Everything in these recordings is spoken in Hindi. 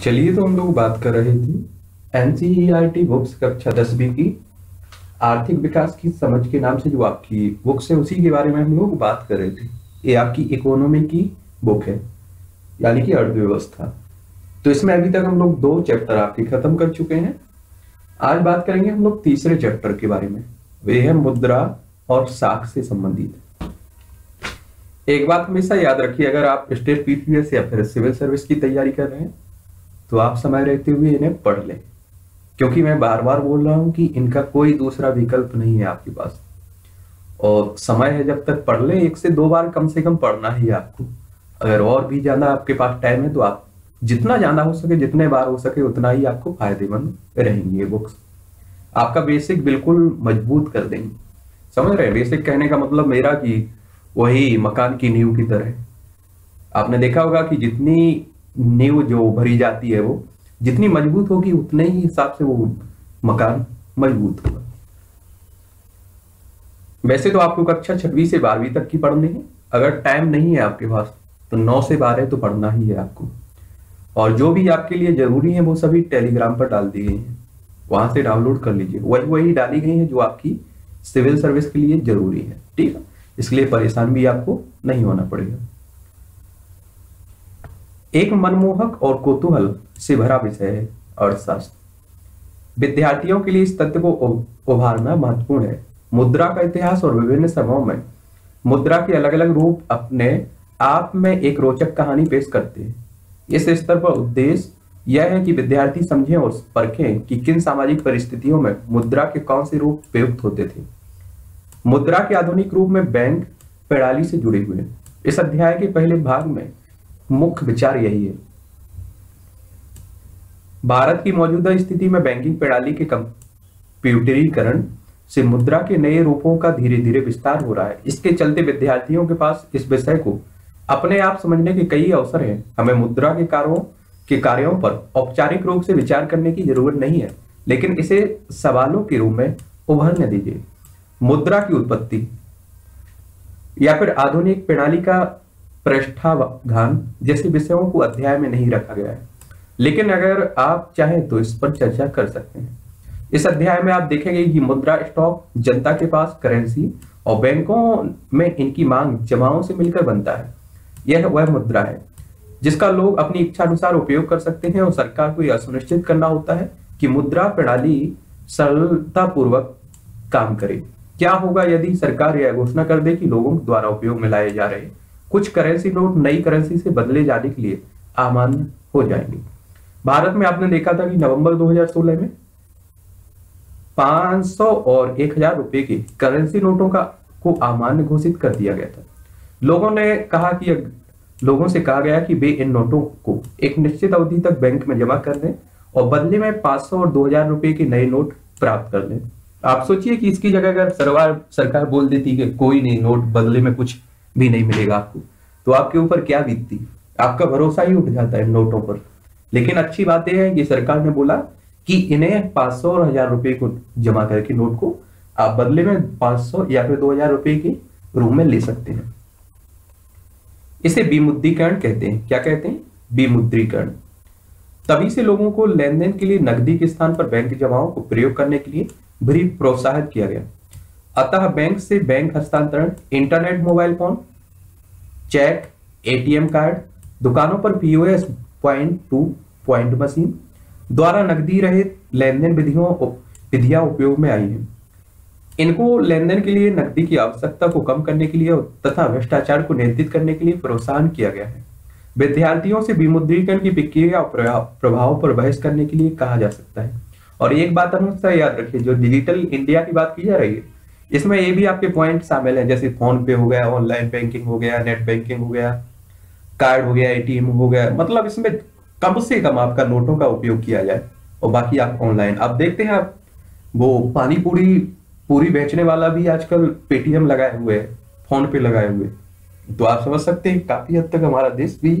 चलिए तो हम लोग बात कर रहे थे एनसीईआरटी बुक्स कक्षा दसवीं की। आर्थिक विकास की समझ के नाम से जो आपकी बुक्स है, उसी के बारे में हम लोग बात कर रहे थे। ये आपकी इकोनॉमी की बुक है, यानी कि अर्थव्यवस्था। तो इसमें अभी तक हम लोग दो चैप्टर आपके खत्म कर चुके हैं। आज बात करेंगे हम लोग तीसरे चैप्टर के बारे में। वे है मुद्रा और साख से संबंधित। एक बात हमेशा याद रखिए, अगर आप स्टेट पीपीएस या फिर सिविल सर्विस की तैयारी कर रहे हैं तो आप समय रहते हुए इन्हें पढ़ लें। क्योंकि मैं बार बार बोल रहा हूँ कि इनका कोई दूसरा विकल्प नहीं है आपके पास। और समय है जब तक पढ़ ले, एक से दो बार कम से कम पढ़ना ही आपको। अगर और भी ज़्यादा आपके पास टाइम है तो आप जितना ज़्यादा हो सके, जितने बार हो सके, उतना ही आपको फ़ायदेमंद रहेंगे ये बुक्स। आपका बेसिक बिल्कुल मज़बूत कर देंगे। समझ रहे बेसिक कहने का मतलब मेरा कि वही मकान की नींव की तरह। आपने देखा होगा कि जितनी नींव जो भरी जाती है वो, जितनी मज़बूत होगी, उतने ही हिसाब से वो मकान मज़बूत होगा। वैसे तो आपको कक्षा छठवीं से बारहवीं तक की पढ़नी है। अगर टाइम नहीं है आपके पास तो नौ से बारह तो पढ़ना ही है आपको। और जो भी आपके लिए ज़रूरी है, वो सभी टेलीग्राम पर डाल दी गई है। वहाँ से डाउनलोड कर लीजिए। वही वही डाली गई है जो आपकी सिविल सर्विस के लिए ज़रूरी है। ठीक है? इसलिए परेशान भी आपको नहीं होना पड़ेगा। एक मनमोहक और कौतूहल से भरा विषय है अर्थशास्त्र। विद्यार्थियों के लिए इस तथ्य को उभारना महत्वपूर्ण है। मुद्रा का इतिहास और विभिन्न समयों में मुद्रा के अलग अलग रूप अपने आप में एक रोचक कहानी पेश करते हैं। इस स्तर पर उद्देश्य यह है कि विद्यार्थी समझें और परखें कि किन सामाजिक परिस्थितियों में मुद्रा के कौन से रूप प्रयुक्त होते थे। मुद्रा के आधुनिक रूप में बैंक प्रणाली से जुड़े हुए इस अध्याय के पहले भाग में मुख्य विचार यही है। भारत की मौजूदा स्थिति में बैंकिंग प्रणाली के कंप्यूटरीकरण से मुद्रा के नए रूपों का धीरे धीरे विस्तार हो रहा है। इसके चलते विद्यार्थियों के पास इस विषय को अपने आप समझने के कई अवसर हैं। हमें मुद्रा के कार्यों के कार्यों पर औपचारिक रूप से विचार करने की ज़रूरत नहीं है, लेकिन इसे सवालों के रूप में उभरने दीजिए। मुद्रा की उत्पत्ति या फिर आधुनिक प्रणाली का पृष्ठाघान जैसे विषयों को अध्याय में नहीं रखा गया है। लेकिन अगर आप चाहें तो इस पर चर्चा कर सकते हैं। इस अध्याय में आप देखेंगे कि मुद्रा स्टॉक, जनता के पास करेंसी और बैंकों में इनकी मांग जमाओं से मिलकर बनता है। यह वह मुद्रा है, जिसका लोग अपनी इच्छा अनुसार उपयोग कर सकते हैं और सरकार को यह सुनिश्चित करना होता है कि मुद्रा प्रणाली सरलता पूर्वक काम करे। क्या होगा यदि सरकार यह घोषणा कर दे कि लोगों द्वारा उपयोग में लाए जा रहे कुछ करेंसी नोट नई करेंसी से बदले जाने के लिए अमान्य हो जाएँगे। भारत में आपने देखा था कि नवंबर 2016 में 500 और 1000 रुपए के करेंसी नोटों का, को अमान्य घोषित कर दिया गया था। लोगों ने कहा कि, लोगों से कहा गया कि वे इन नोटों को एक निश्चित अवधि तक बैंक में जमा कर दें और बदले में 500 और 2000 रुपए के नए नोट प्राप्त कर लें आप सोचिए कि इसकी जगह अगर सरकार सरकार बोल देती कि कोई नहीं नोट बदले में कुछ भी नहीं मिलेगा आपको। तो आपके ऊपर क्या बीतती? आपका भरोसा ही उठ जाता है नोटों पर। लेकिन अच्छी बात यह है कि सरकार ने बोला कि इन्हें 500 और हज़ार रुपए को जमा करके नोट को आप बदले में 500 या फिर 2000 रुपए के रूप में ले सकते हैं। इसे विमुद्रीकरण कहते हैं। क्या कहते हैं? विमुद्रीकरण। तभी से लोगों को लेन देन के लिए नकदी के स्थान पर बैंक जमाओं को प्रयोग करने के लिए भी प्रोत्साहित किया गया। अतः बैंक से बैंक हस्तांतरण internet mobile phone cheque ATM card दुकानों पर POS point to point machine द्वारा नकदी रहित लेन देन विधियों विधियाँ उपयोग में आई हैं। इनको लेन देन के लिए नकदी की आवश्यकता को कम करने के लिए तथा भ्रष्टाचार को नियंत्रित करने के लिए प्रोत्साहन किया गया है। विद्यार्थियों से विमुद्रीकरण की प्रक्रिया प्रभाव पर बहस करने के लिए कहा जा सकता है। और एक बात हमेशा याद रखिए जो डिजिटल इंडिया की बात की जा रही है इसमें ये भी आपके पॉइंट शामिल है, जैसे फ़ोन पे हो गया ऑनलाइन बैंकिंग हो गया नेट बैंकिंग हो गया कार्ड हो गया एटीएम हो गया मतलब इसमें कम से कम आपका नोटों का उपयोग किया जाए और बाकी आप ऑनलाइन आप देखते हैं आप, वो पानी पूरी पूरी बेचने वाला भी आजकल पेटीएम लगाए हुए है फ़ोन पे लगाए हुए। तो आप समझ सकते हैं, काफ़ी हद तक हमारा देश भी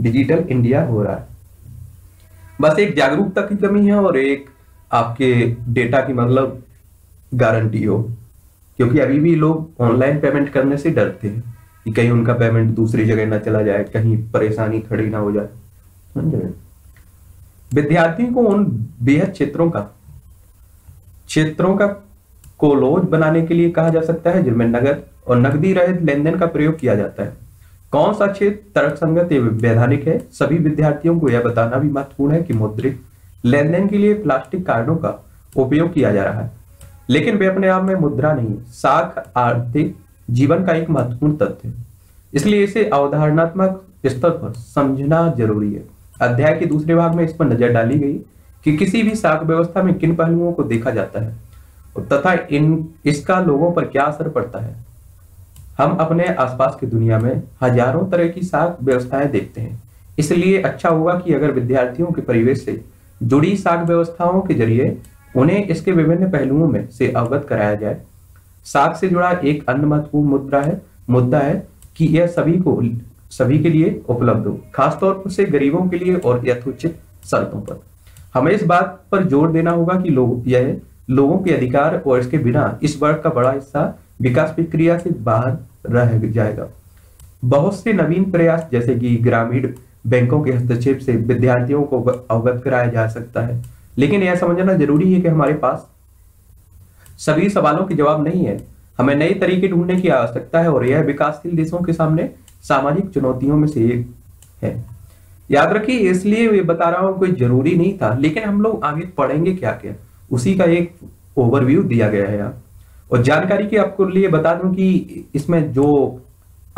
डिजिटल इंडिया हो रहा है। बस एक जागरूकता की कमी है और एक आपके डेटा की मतलब गारंटी हो। क्योंकि अभी भी लोग ऑनलाइन पेमेंट करने से डरते हैं कि कहीं उनका पेमेंट दूसरी जगह ना चला जाए, कहीं परेशानी खड़ी ना हो जाए। विद्यार्थियों को उन बेहद क्षेत्रों का क्षेत्रों का कोलोज बनाने के लिए कहा जा सकता है, जिनमें नगद और नकदी रहित लेन देन का प्रयोग किया जाता है। कौन सा क्षेत्र तर्कसंगत एवं वैधानिक है? सभी विद्यार्थियों को यह बताना भी महत्वपूर्ण है कि मुद्रित लेन देन के लिए प्लास्टिक कार्डों का उपयोग किया जा रहा है। लेकिन वे अपने आप में मुद्रा नहीं, साख आर्थिक जीवन का एक महत्वपूर्ण तथ्य है। इसलिए इसे अवधारणात्मक स्तर पर समझना ज़रूरी है। अध्याय के दूसरे भाग में इस पर नज़र डाली गई कि किसी भी साख व्यवस्था में किन पहलुओं को देखा जाता है तथा इन, इसका लोगों पर क्या असर पड़ता है। हम अपने आसपास की दुनिया में हज़ारों तरह की साख व्यवस्थाएँ देखते हैं। इसलिए अच्छा होगा कि अगर विद्यार्थियों के परिवेश से जुड़ी साख व्यवस्थाओं के ज़रिए उन्हें इसके विभिन्न पहलुओं में से अवगत कराया जाए। साख से जुड़ा एक अन्य महत्वपूर्ण मुद्दा है मुद्दा है कि यह सभी को, सभी के लिए उपलब्ध हो, खासतौर पर से गरीबों के लिए और यथोचित शर्तों पर। हमें इस बात पर ज़ोर देना होगा कि लोग, यह लोगों के अधिकार और इसके बिना इस वर्ग का बड़ा हिस्सा विकास प्रक्रिया से बाहर रह जाएगा। बहुत से नवीन प्रयास, जैसे कि ग्रामीण बैंकों के हस्तक्षेप से विद्यार्थियों को अवगत कराया जा सकता है। लेकिन यह समझना ज़रूरी है कि हमारे पास सभी सवालों के जवाब नहीं है। हमें नए तरीके ढूँढने की आवश्यकता है और यह विकासशील देशों के सामने सामाजिक चुनौतियों में से एक है। याद रखिए, इसलिए ये बता रहा हूँ, कोई ज़रूरी नहीं था, लेकिन हम लोग आगे पढ़ेंगे क्या क्या उसी का एक ओवरव्यू दिया गया है और जानकारी की आपको लिए बता दूँ कि इसमें जो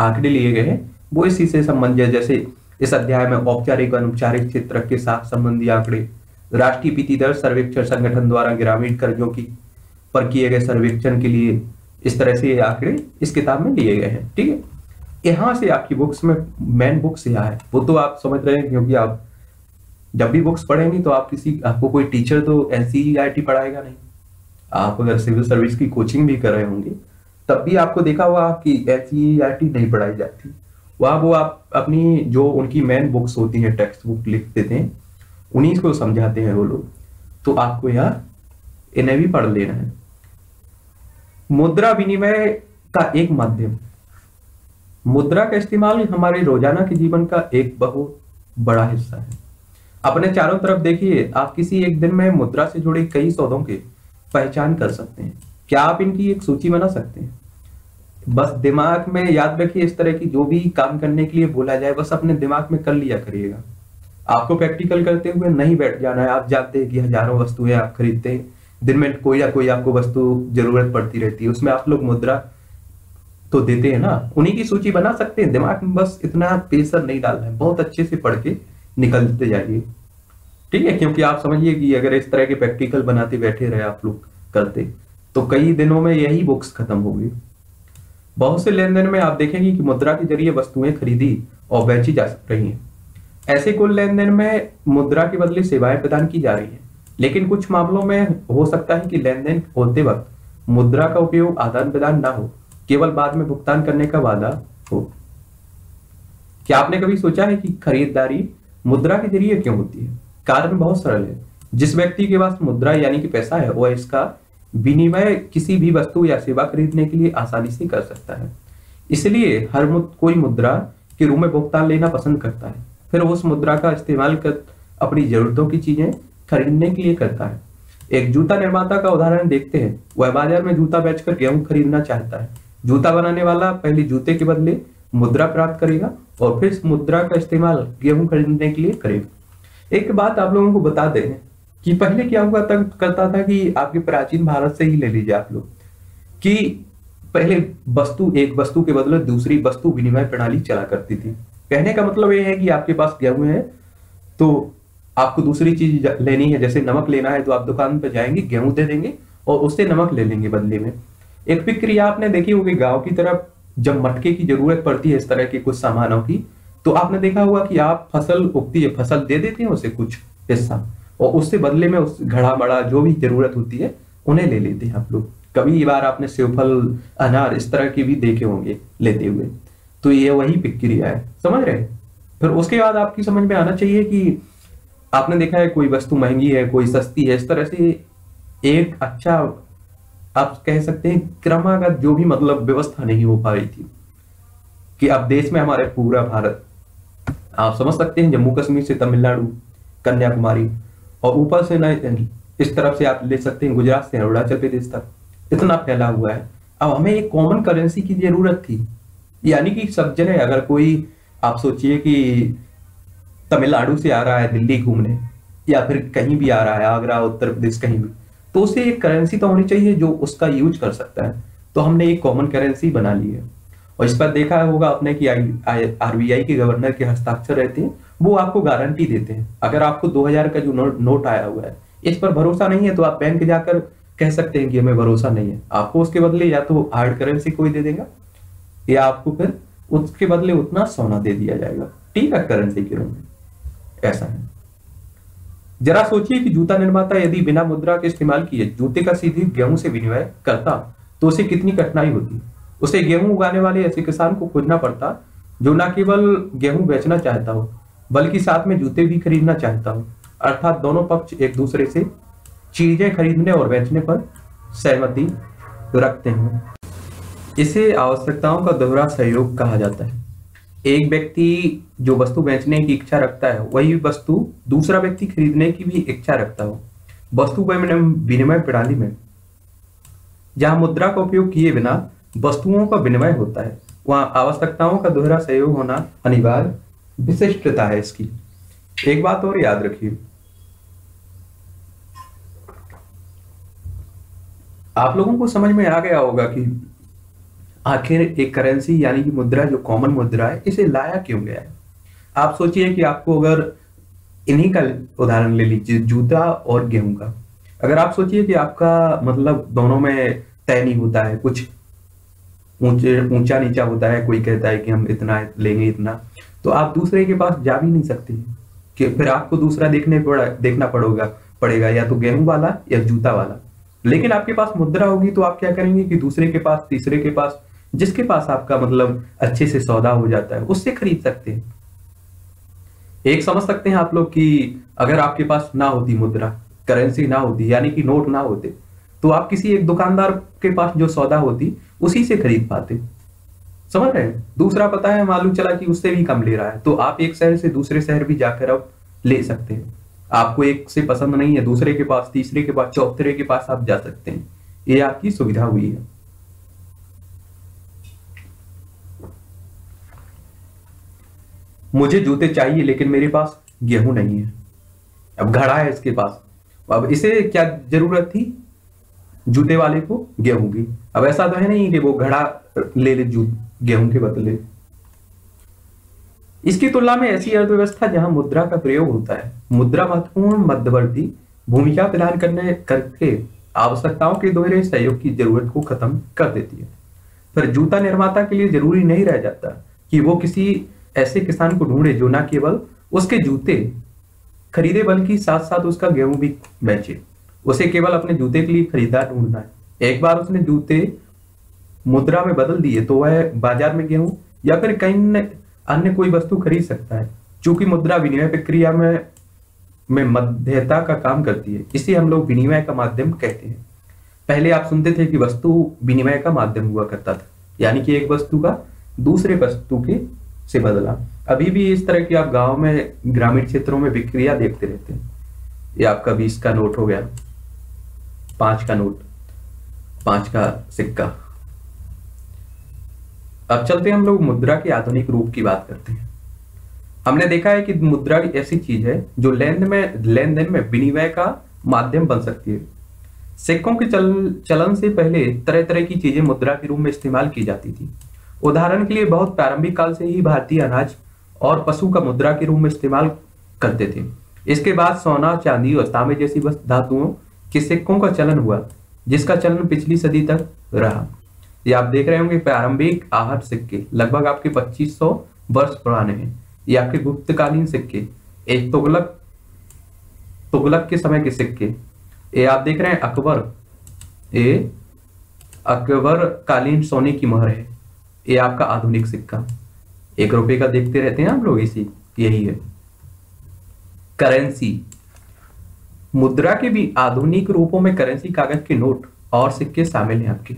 आंकड़े लिए गए हैं, वो इसी से संबंधित जैसे इस अध्याय में औपचारिक अनौपचारिक क्षेत्र के साथ संबंधी आंकड़े। राष्ट्रीय पीति दर सर्वेक्षण संगठन द्वारा ग्रामीण कर्जों की पर किए गए सर्वेक्षण के लिए इस तरह से ये आंकड़े इस किताब में लिए गए हैं, ठीक है? यहाँ से आपकी बुक्स में मेन बुक्स यहाँ है। वो तो आप समझ रहे हैं, क्योंकि आप जब भी बुक्स पढ़ेंगे तो आप किसी आपको कोई टीचर तो एनसीईआरटी पढ़ाएगा नहीं। आप अगर सिविल सर्विस की कोचिंग भी कर रहे होंगे, तब भी आपको देखा हुआ कि एनसीईआरटी नहीं पढ़ाई जाती। वहाँ वो आप अपनी जो उनकी मेन बुक्स होती हैं टेक्स्ट बुक लिख देते हैं उन्हीं को समझाते हैं वो लोग। तो आपको यहाँ इन्हें भी पढ़ लेना है। मुद्रा विनिमय का एक माध्यम। मुद्रा का इस्तेमाल हमारे रोज़ाना के जीवन का एक बहुत बड़ा हिस्सा है। अपने चारों तरफ़ देखिए, आप किसी एक दिन में मुद्रा से जुड़े कई सौदों के पहचान कर सकते हैं। क्या आप इनकी एक सूची बना सकते हैं? बस दिमाग में याद रखिए, इस तरह की जो भी काम करने के लिए बोला जाए, बस अपने दिमाग में कर लिया करिएगा। आपको प्रैक्टिकल करते हुए नहीं बैठ जाना है। आप जानते हैं कि हज़ारों वस्तुएँ आप खरीदते हैं। दिन में कोई ना कोई आपको वस्तु ज़रूरत पड़ती रहती है। उसमें आप लोग मुद्रा तो देते हैं ना। उन्हीं की सूची बना सकते हैं। दिमाग में बस इतना प्रेशर नहीं डालना है। बहुत अच्छे से पढ़ के निकलते जाइए। ठीक है? क्योंकि आप समझिए कि अगर इस तरह के प्रैक्टिकल बनाते बैठे रहे आप लोग करते तो कई दिनों में यही बुक्स खत्म हो गई बहुत से लेन देन में आप देखेंगे कि मुद्रा के ज़रिए वस्तुएँ खरीदी और बेची जा रही हैं। ऐसे कुल लेन देन में मुद्रा के बदले सेवाएँ प्रदान की जा रही है। लेकिन कुछ मामलों में हो सकता है कि लेन देन होते वक्त मुद्रा का उपयोग आदान प्रदान ना हो केवल बाद में भुगतान करने का वादा हो। क्या आपने कभी सोचा है कि खरीदारी मुद्रा के ज़रिए क्यों होती है? कारण बहुत सरल है। जिस व्यक्ति के पास मुद्रा यानी कि पैसा है वह इसका विनिमय किसी भी वस्तु या सेवा खरीदने के लिए आसानी से कर सकता है। इसलिए हर मुद, कोई मुद्रा के रूप में भुगतान लेना पसंद करता है। फिर उस मुद्रा का इस्तेमाल कर, अपनी जरूरतों की चीज़ें खरीदने के लिए करता है। एक जूता निर्माता का उदाहरण देखते हैं। वह बाज़ार में जूता बेचकर गेहूँ खरीदना चाहता है। जूता बनाने वाला पहले जूते के बदले मुद्रा प्राप्त करेगा और फिर इस मुद्रा का इस्तेमाल गेहूँ खरीदने के लिए करेगा। एक बात आप लोगों को बता दें कि पहले क्या हुआ तक करता था कि आपके प्राचीन भारत से ही ले लीजिए आप लोग, कि पहले वस्तु एक वस्तु के बदले दूसरी वस्तु विनिमय प्रणाली चला करती थी। कहने का मतलब ये है कि आपके पास गेहूँ है तो आपको दूसरी चीज़ लेनी है, जैसे नमक लेना है तो आप दुकान पर जाएँगे, गेहूँ दे देंगे और उससे नमक ले लेंगे बदले में। एक प्रक्रिया आपने देखी होगी, गाँव की तरफ़ जब मटके की ज़रूरत पड़ती है इस तरह के कुछ सामानों की तो आपने देखा होगा कि आप फ़सल उगती है, फ़सल दे देते हैं उसे कुछ हिस्सा, और उससे बदले में उस घड़ा, बड़ा, जो भी ज़रूरत होती है, उन्हें ले लेते हैं आप लोग। कभी बार आपने सेवफल, अनार इस तरह के भी देखे होंगे, लेते हुए। तो ये वही प्रक्रिया है। समझ रहे? फिर उसके बाद आपकी समझ में आना चाहिए कि आपने देखा है कोई वस्तु महँगी है, कोई सस्ती है, इस तरह से एक अच्छा आप कह सकते हैं क्रमागत जो भी मतलब व्यवस्था नहीं हो पा रही थी कि अब देश में हमारे पूरा भारत, आप समझ सकते हैं जम्मू कश्मीर से तमिलनाडु, कन्याकुमारी और ऊपर से ना इस तरफ़ से आप ले सकते हैं गुजरात से अरुणाचल प्रदेश तक। इतना फैला हुआ है। अब हमें एक कॉमन करेंसी की ज़रूरत थी। यानी कि सब जगह अगर कोई आप सोचिए कि तमिलनाडु से आ रहा है दिल्ली घूमने या फिर कहीं भी आ रहा है आगरा उत्तर प्रदेश कहीं भी तो उसे एक करेंसी तो होनी चाहिए जो उसका यूज़ कर सकता है। तो हमने एक कॉमन करेंसी बना ली है। और इस पर देखा होगा आपने कि आरबीआई के गवर्नर के हस्ताक्षर रहते हैं वो आपको गारंटी देते हैं। अगर आपको 2000 का जो नोट, नोट आया हुआ है इस पर भरोसा नहीं है तो आप बैंक जाकर कह सकते हैं कि हमें भरोसा नहीं है। आपको उसके बदले या तो हार्ड करेंसी कोई दे देगा या आपको फिर उसके बदले उतना सोना दे दिया जाएगा। ठीक है करेंसी के रूप में। ऐसा है। जरा सोचिए कि जूता निर्माता यदि बिना मुद्रा के इस्तेमाल किए जूते का सीधी गेहूँ से विनिमय करता तो उसे कितनी कठिनाई होती? उसे गेहूँ उगाने वाले ऐसे किसान को खोजना पड़ता, जो न केवल गेहूँ बेचना चाहता हो, बल्कि साथ में जूते भी खरीदना चाहता हो। अर्थात दोनों पक्ष एक दूसरे से चीज़ें खरीदने और बेचने पर सहमति रखते हैं। इसे आवश्यकताओं का दोहरा सहयोग कहा जाता है। एक व्यक्ति जो वस्तु बेचने की इच्छा रखता है, वही वस्तु दूसरा व्यक्ति खरीदने की भी इच्छा रखता हो। वस्तु विनिमय प्रणाली में जहाँ मुद्रा का उपयोग किए बिना वस्तुओं का विनिमय होता है, वहाँ आवश्यकताओं का दोहरा सहयोग होना अनिवार्य विशिष्टता है इसकी। एक बात और याद रखिए। आप लोगों को समझ में आ गया होगा कि आखिर एक करेंसी यानी कि मुद्रा, जो कॉमन मुद्रा है, इसे लाया क्यों गया है? आप सोचिए कि आपको अगर इन्हीं का उदाहरण ले लीजिए, जूता और गेहूँ का। अगर आप सोचिए कि आपका मतलब दोनों में तय नहीं होता है, कुछ ऊँचे, ऊँचा नीचा होता है, कोई कहता है कि हम इतना लेंगे इतना तो आप दूसरे के पास जा भी नहीं सकते कि फिर आपको दूसरा देखने पड़ा, देखना पड़ेगा पड़ेगा, या तो गेहूँ वाला या जूता वाला। लेकिन आपके पास मुद्रा होगी तो आप क्या करेंगे कि दूसरे के पास, तीसरे के पास जिसके पास आपका मतलब अच्छे से सौदा हो जाता है, उससे खरीद सकते हैं। एक समझ सकते हैं आप लोग कि अगर आपके पास ना होती मुद्रा करेंसी ना होती, यानी कि नोट ना होते तो आप किसी एक दुकानदार के पास जो सौदा होती, उसी से खरीद पाते। समझ रहे हैं? दूसरा पता है, मालूम चला कि उससे भी कम ले रहा है तो आप एक शहर से दूसरे शहर भी जाकर आप ले सकते हैं। आपको एक से पसंद नहीं है, दूसरे के पास, तीसरे के पास, चौथे के पास आप जा सकते हैं। ये आपकी सुविधा हुई है। मुझे जूते चाहिए, लेकिन मेरे पास गेहूँ नहीं है। अब घड़ा है इसके पास। अब इसे क्या ज़रूरत थी? जूते वाले को गेहूँ की। अब ऐसा तो है नहीं कि वो घड़ा ले ले गेहूँ के बदले। इसकी तुलना में ऐसी अर्थव्यवस्था जहाँ मुद्रा का प्रयोग होता है। मुद्रा महत्वपूर्ण, मध्यवर्ती भूमिका प्रदान करने, करके आवश्यकताओं के दोहरे सहयोग की ज़रूरत को खत्म कर देती है। पर जूता निर्माता के लिए ज़रूरी नहीं रह जाता कि वो किसी ऐसे किसान को ढूंढे जो ना केवल उसके जूते खरीदे, बल्कि साथ साथ उसका गेहूँ भी बेचे। उसे केवल अपने जूते के लिए खरीदार ढूंढना है। एक बार उसने जूते मुद्रा में बदल दिए तो वह बाज़ार में गेहूँ या फिर कहीं अन्य कोई वस्तु खरीद सकता है। चूँकि मुद्रा विनिमय प्रक्रिया में में मध्यता का काम करती है, इसे हम लोग विनिमय का माध्यम कहते हैं। पहले आप सुनते थे कि वस्तु विनिमय का माध्यम हुआ करता था, यानी कि एक वस्तु का दूसरे वस्तु के से बदला। अभी भी इस तरह की आप गाँव में ग्रामीण क्षेत्रों में विक्रिया देखते रहते हैं। ये आपका बीस का नोट हो गया पाँच का नोट पाँच का सिक्का। अब चलते हैं हम लोग मुद्रा के आधुनिक रूप की बात करते हैं। हमने देखा है कि मुद्रा ऐसी चीज़ है जो लेन में लेन देन में विनिमय का माध्यम बन सकती है। सिक्कों के चल, चलन से पहले तरह तरह की चीज़ें मुद्रा के रूप में इस्तेमाल की जाती थी। उदाहरण के लिए बहुत प्रारंभिक काल से ही भारतीय अनाज और पशु का मुद्रा के रूप में इस्तेमाल करते थे। इसके बाद सोना, चांदी और तांबे जैसी धातुओं के सिक्कों का चलन हुआ, जिसका चलन पिछली सदी तक रहा। ये आप देख रहे होंगे प्रारंभिक आहट सिक्के, लगभग आपके 2500 वर्ष पुराने हैं। ये आपके गुप्तकालीन सिक्के, एक तुगलक तुगलक के समय के सिक्के। ये आप देख रहे हैं अकबर। ये अकबर कालीन सोने की मोहर है। ये आपका आधुनिक सिक्का। एक रुपए का देखते रहते हैं आप लोग इसी, यही है। करेंसी मुद्रा के भी आधुनिक रूपों में करेंसी कागज़ के नोट और सिक्के शामिल हैं आपके।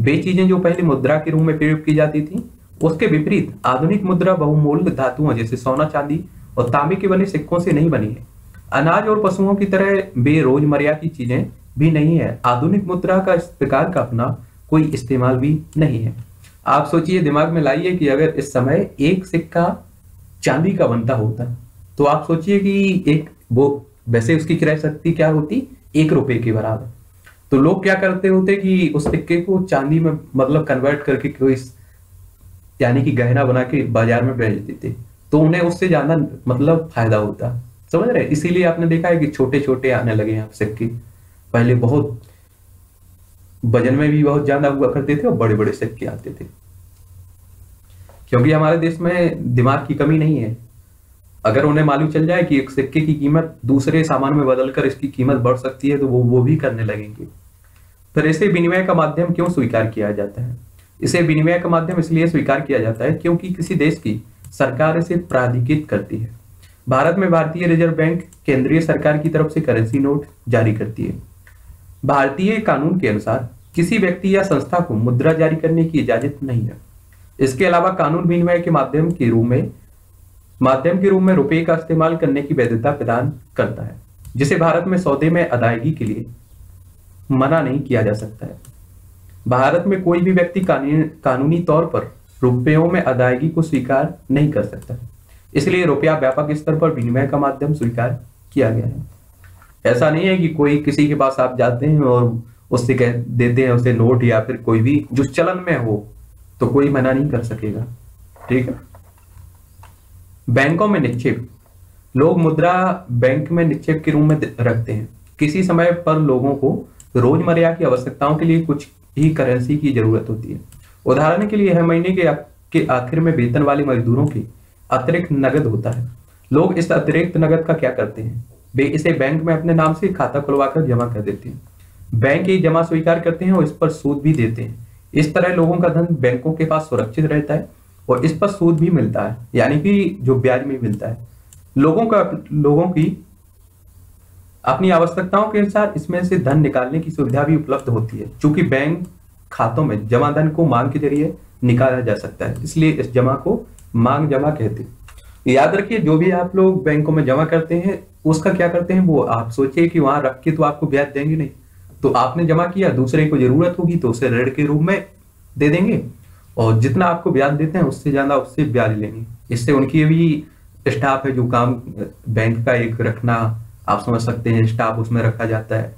वे चीज़ें जो पहले मुद्रा के रूप में प्रयोग की जाती थी, उसके विपरीत आधुनिक मुद्रा बहुमूल्य धातुओं जैसे सोना चांदी और तांबे के बने सिक्कों से नहीं बनी है। अनाज और पशुओं की तरह बेरोजमर्या की चीज़ें भी नहीं है। आधुनिक मुद्रा का इस प्रकार का अपना कोई इस्तेमाल भी नहीं है। आप सोचिए, दिमाग में लाइए कि अगर इस समय एक सिक्का चांदी का बनता होता तो आप सोचिए कि एक वो वैसे उसकी क्रय शक्ति क्या होती? एक रुपए के बराबर। तो लोग क्या करते होते कि उस सिक्के को चांदी में मतलब कन्वर्ट करके कोई यानी कि गहना बना के बाज़ार में बेच देते। तो उन्हें उससे ज़्यादा मतलब फ़ायदा होता। समझ रहे? इसीलिए आपने देखा है कि छोटे छोटे आने लगे हैं आप सिक्के। पहले बहुत, वज़न में भी बहुत ज़्यादा हुआ करते थे और बड़े बड़े सिक्के आते थे। क्योंकि हमारे देश में दिमाग की कमी नहीं है। अगर उन्हें मालूम चल जाए कि एक सिक्के की कीमत दूसरे सामान में बदलकर इसकी कीमत बढ़ सकती है तो वो वो भी करने लगेंगे। फिर इसे विनिमय का माध्यम क्यों स्वीकार किया जाता है? इसे विनिमय का माध्यम इसलिए स्वीकार किया जाता है क्योंकि किसी देश की सरकार इसे प्राधिकृत करती है। भारत में भारतीय रिज़र्व बैंक केंद्रीय सरकार की तरफ़ से करेंसी नोट जारी करती है। भारतीय कानून के अनुसार किसी व्यक्ति या संस्था को मुद्रा जारी करने की इजाज़त नहीं है। इसके अलावा कानून विनिमय के माध्यम के रूप में, माध्यम के रूप में रुपए का इस्तेमाल करने की वैधता प्रदान करता है, जिसे भारत में सौदे में अदायगी के लिए मना नहीं किया जा सकता है। भारत में कोई भी व्यक्ति कानूनी तौर पर रुपयों में अदायगी को स्वीकार नहीं कर सकता इसलिए रुपया व्यापक स्तर पर विनिमय का माध्यम स्वीकार किया गया है। ऐसा नहीं है कि कोई किसी के पास आप जाते हैं और उससे कह देते हैं, उसे नोट या फिर कोई भी जो चलन में हो तो कोई मना नहीं कर सकेगा। ठीक है? बैंकों में निक्षेप। लोग मुद्रा बैंक में निक्षेप के रूप में रखते हैं। किसी समय पर लोगों को रोज़मर्रा की आवश्यकताओं के लिए कुछ ही करेंसी की ज़रूरत होती है। उदाहरण के लिए हर महीने के, के आखिर में वेतन वाले मजदूरों की अतिरिक्त नगद होता है। लोग इस अतिरिक्त नगद का क्या करते हैं? वे इसे बैंक में अपने नाम से खाता खुलवाकर जमा कर देते हैं। बैंक ये जमा स्वीकार करते हैं और इस पर सूद भी देते हैं। इस तरह लोगों का धन बैंकों के पास सुरक्षित रहता है और इस पर सूद भी मिलता है, यानी कि जो ब्याज में मिलता है। लोगों का, लोगों की अपनी आवश्यकताओं के अनुसार इसमें से धन निकालने की सुविधा भी उपलब्ध होती है क्योंकि बैंक खातों में जमा धन को मांग के ज़रिए निकाला जा सकता है, इसलिए इस जमा को मांग जमा कहते हैं। याद रखिए, जो भी आप लोग बैंकों में जमा करते हैं, उसका क्या करते हैं, वो आप सोचिए कि वहाँ रख के तो आपको ब्याज देंगे नहीं। तो आपने जमा किया, दूसरे को ज़रूरत होगी तो उसे ऋण के रूप में दे देंगे। और जितना आपको ब्याज देते हैं, उससे ज़्यादा उससे ब्याज लेंगे। इससे उनकी भी स्टाफ है जो काम, बैंक का एक रखना, आप समझ सकते हैं, स्टाफ उसमें रखा जाता है।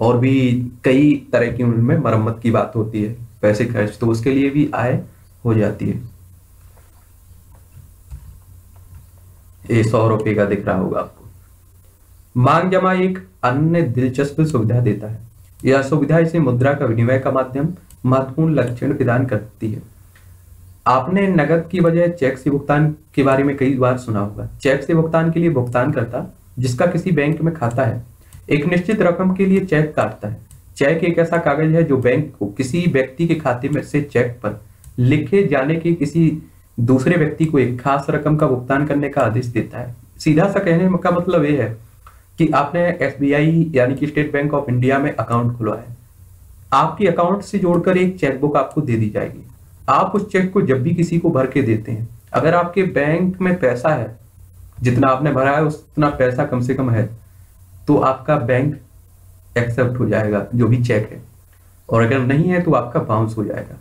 और भी कई तरह की उनमें मरम्मत की बात होती है। पैसे खर्च तो उसके लिए भी आय हो जाती है। ये सौ रुपए का दिख रहा होगा आपको। मांग जमा एक अन्य दिलचस्प सुविधा देता है। यह सुविधा इसे मुद्रा का विनिमय का माध्यम, महत्वपूर्ण लक्षण प्रदान करती है। आपने नगद की बजाय चेक से भुगतान के बारे में कई बार सुना होगा। चेक से भुगतान के लिए भुगतान करता, जिसका किसी बैंक में खाता है, एक निश्चित रकम के लिए चेक काटता है। चेक एक ऐसा कागज़ है जो बैंक को किसी व्यक्ति के खाते में से चेक पर लिखे जाने के किसी दूसरे व्यक्ति को एक खास रकम का भुगतान करने का आदेश देता है। सीधा सा कहने का मतलब यह है कि आपने एसबीआई यानी कि स्टेट बैंक ऑफ़ इंडिया में अकाउंट खुलवाया है। आपकी अकाउंट से जोड़कर एक चेकबुक आपको दे दी जाएगी। आप उस चेक को जब भी किसी को भर के देते हैं, अगर आपके बैंक में पैसा है, जितना आपने भरा है, उतना पैसा कम से कम है तो आपका बैंक एक्सेप्ट हो जाएगा, जो भी चेक है। और अगर नहीं है तो आपका बाउंस हो जाएगा।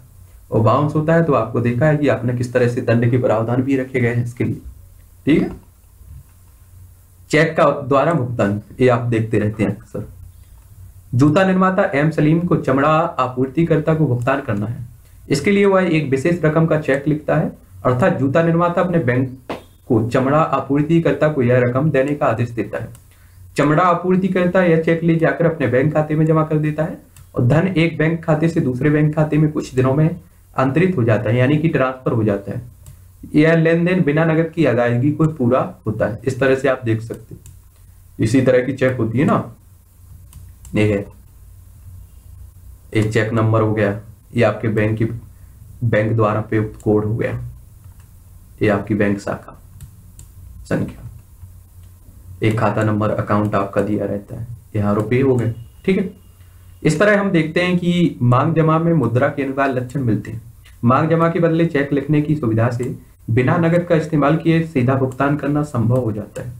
और बाउंस होता है तो आपको देखा है कि आपने किस तरह से दंड के प्रावधान भी रखे गए हैं इसके लिए। ठीक है? चेक का द्वारा भुगतान, ये आप देखते रहते हैं अक्सर। जूता निर्माता एम सलीम को चमड़ा आपूर्तिकर्ता को भुगतान करना है। इसके लिए वह एक विशेष रकम का चेक लिखता है, अर्थात जूता निर्माता अपने बैंक को चमड़ा आपूर्तिकर्ता को यह रकम देने का आदेश देता है। चमड़ा आपूर्तिकर्ता यह चेक ले जाकर अपने बैंक खाते में जमा कर देता है और धन एक बैंक खाते से दूसरे बैंक खाते में कुछ दिनों में अंतरित हो जाता है, यानी कि ट्रांसफ़र हो जाता है। यह लेन देन बिना नगद की अदायगी को पूरा होता है। इस तरह से आप देख सकते इसी तरह की चेक होती है ना? ये है। एक चेक नंबर हो गया। ये आपके बैंक की बैंक द्वारा प्रयुक्त कोड हो गया। ये आपकी बैंक शाखा। संख्या। एक खाता नंबर अकाउंट आपका दिया रहता है। यहाँ रुपये हो गए। ठीक है? इस तरह हम देखते हैं कि मांग जमा में मुद्रा के अनुसार लक्षण मिलते हैं। मांग जमा के बदले चेक लिखने की सुविधा से बिना नगद का इस्तेमाल किए सीधा भुगतान करना संभव हो जाता है।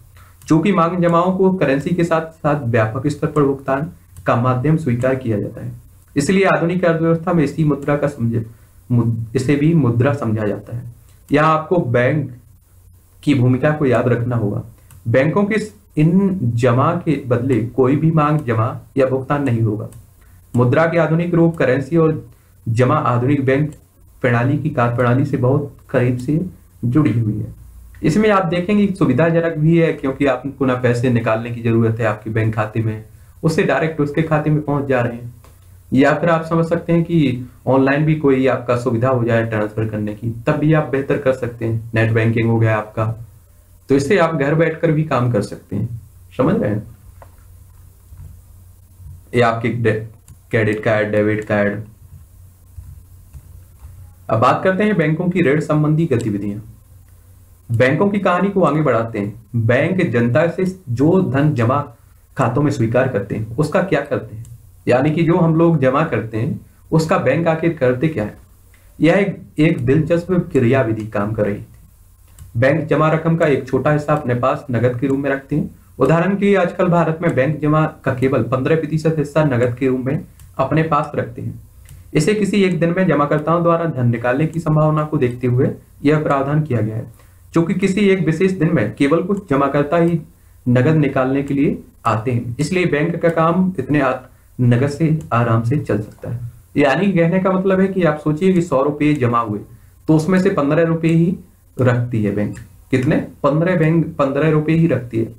चूँकि मांग जमाओं को करेंसी के साथ साथ व्यापक स्तर पर भुगतान का माध्यम स्वीकार किया जाता है। इसलिए आधुनिक अर्थव्यवस्था में इसी मुद्रा का समझे इसे भी मुद्रा समझा जाता है। यहाँ आपको बैंक की भूमिका को याद रखना होगा। बैंकों के इन जमा के बदले कोई भी मांग जमा या भुगतान नहीं होगा। मुद्रा के आधुनिक रूप करेंसी और जमा आधुनिक बैंक प्रणाली की कार्यप्रणाली से बहुत करीब से जुड़ी हुई है। इसमें आप देखेंगे सुविधाजनक भी है, क्योंकि आपको ना पैसे निकालने की ज़रूरत है आपके बैंक खाते में। उससे डायरेक्ट उसके खाते में पहुँच जा रहे हैं। या फिर आप समझ सकते हैं कि ऑनलाइन भी कोई आपका सुविधा हो जाए ट्रांसफ़र करने की, तब भी आप बेहतर कर सकते हैं। नेट बैंकिंग हो गया आपका। तो इससे आप घर बैठकर भी काम कर सकते हैं। समझ रहे हैं? ये आपके क्रेडिट कार्ड डेबिट कार्ड अब बात करते हैं बैंकों की ऋण संबंधी गतिविधियाँ। बैंकों की कहानी को आगे बढ़ाते हैं। बैंक जनता से जो धन जमा खातों में स्वीकार करते हैं उसका क्या करते हैं? यानी कि जो हम लोग जमा करते हैं उसका बैंक आखिर करते क्या है? यह एक, एक दिलचस्प क्रियाविधि काम कर रही थी। बैंक जमा रकम का एक छोटा हिस्सा अपने पास नगद के रूप में रखते हैं। उदाहरण के लिए आजकल भारत में बैंक जमा का केवल पंद्रह प्रतिशत हिस्सा नगद के रूप में अपने पास रखते हैं। इसे किसी एक दिन में जमाकर्ताओं द्वारा धन निकालने की संभावना को देखते हुए यह प्रावधान किया गया है क्योंकि किसी एक विशेष दिन में केवल कुछ जमाकर्ता ही नगद निकालने के लिए आते हैं। इसलिए बैंक का काम इतने नगद से आराम से चल सकता है। यानी कहने का मतलब है कि आप सोचिए कि सौ रुपये जमा हुए तो उसमें से पंद्रह रुपये ही रखती है बैंक। कितने? पंद्रह बैंक, पंद्रह रुपये ही रखती है।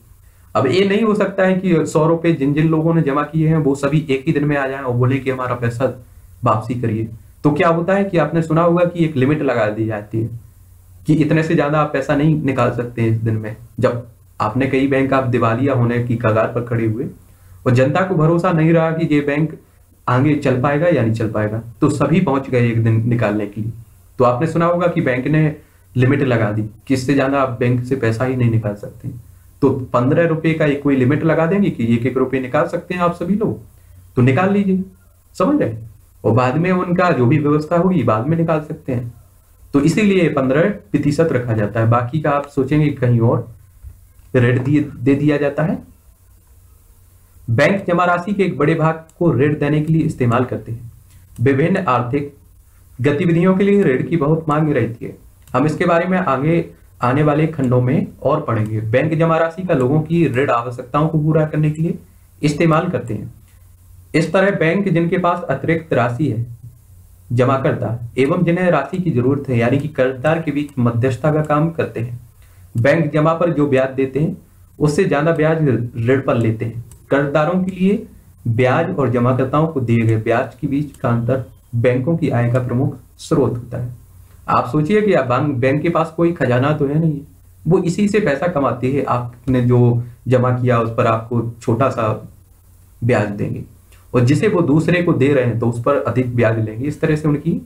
अब ये नहीं हो सकता है कि सौ रुपये जिन जिन लोगों ने जमा किए हैं, वो सभी एक ही दिन में आ जाए और बोले कि हमारा पैसा वापसी करिए। तो क्या होता है कि आपने सुना होगा कि एक लिमिट लगा दी जाती है कि इतने से ज़्यादा आप पैसा नहीं निकाल सकते इस दिन में। जब आपने कई बैंक, आप दिवालिया होने की कगार पर खड़े हुए और जनता को भरोसा नहीं रहा कि ये बैंक आगे चल पाएगा या नहीं चल पाएगा तो सभी पहुँच गए एक दिन निकालने के लिए। तो आपने सुना होगा कि बैंक ने लिमिट लगा दी कि इससे ज़्यादा आप बैंक से पैसा ही नहीं निकाल सकते। तो पंद्रह रुपए का एक कोई लिमिट लगा देंगे कि एक एक रुपए निकाल सकते हैं आप सभी लोग? तो निकाल लीजिए। समझ रहे और बाद में उनका जो भी व्यवस्था होगी, बाद में निकाल सकते हैं। तो इसीलिए पंद्रह प्रतिशत रखा जाता है। बाकी का आप सोचेंगे कहीं और रेट दे दिया जाता है। बैंक जमा राशि के एक बड़े भाग को ऋण देने के लिए इस्तेमाल करते हैं। विभिन्न आर्थिक गतिविधियों के लिए ऋण की बहुत मांग रहती है। हम इसके बारे में आगे, आने वाले खंडों में और पढ़ेंगे। बैंक जमा राशि का लोगों की ऋण आवश्यकताओं को पूरा करने के लिए इस्तेमाल करते हैं। इस तरह बैंक जिनके पास अतिरिक्त राशि है, जमा करता एवं जिन्हें राशि की ज़रूरत है, यानी कि कर्जदार के बीच मध्यस्थता का काम करते हैं। बैंक जमा पर जो ब्याज देते हैं, उससे ज़्यादा ब्याज ऋण पर लेते हैं। कर्जदारों के लिए ब्याज और जमाकर्ताओं को दिए गए ब्याज के बीच का अंतर बैंकों की आय का प्रमुख स्रोत होता है। आप सोचिए कि आप बैंक के पास कोई खजाना तो है नहीं। वो इसी से पैसा कमाती है। आपने जो जमा किया, उस पर आपको छोटा सा ब्याज देंगे। और जिसे वो दूसरे को दे रहे हैं तो उस पर अधिक ब्याज लेंगे। इस तरह से उनकी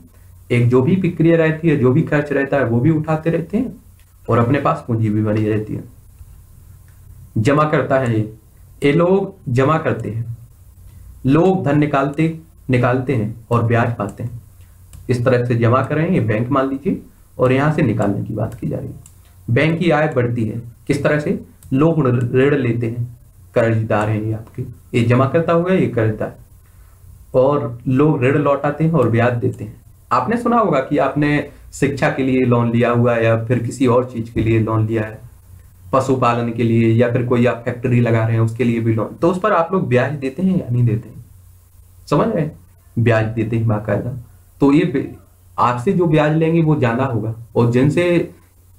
एक जो भी प्रक्रिया रहती है, जो भी खर्च रहता है, वो भी उठाते रहते हैं और अपने पास पूंजी भी बनी रहती है। जमा करता है ये। ये लोग जमा करते हैं। लोग धन निकालते निकालते हैं और ब्याज पाते हैं। इस तरह से जमा कर रहे हैं, ये बैंक मान लीजिए, और यहाँ से निकालने की बात की जा रही है। बैंक की आय बढ़ती है। किस तरह से? लोग ऋण लेते हैं। कर्जदार हैं ये आपके। ये जमा करता हुआ ये कर्जदार। और लोग ऋण लौटाते हैं और ब्याज देते हैं। आपने सुना होगा कि आपने शिक्षा के लिए लोन लिया हुआ है या फिर किसी और चीज़ के लिए लोन लिया है। पशुपालन के लिए या फिर कोई आप फैक्ट्री लगा रहे हैं, उसके लिए भी लोन तो उस पर आप लोग ब्याज देते हैं या नहीं देते हैं? समझ रहे हैं? ब्याज देते हैं बाकायदा। तो ये आपसे जो ब्याज लेंगे वो ज़्यादा होगा। और जिनसे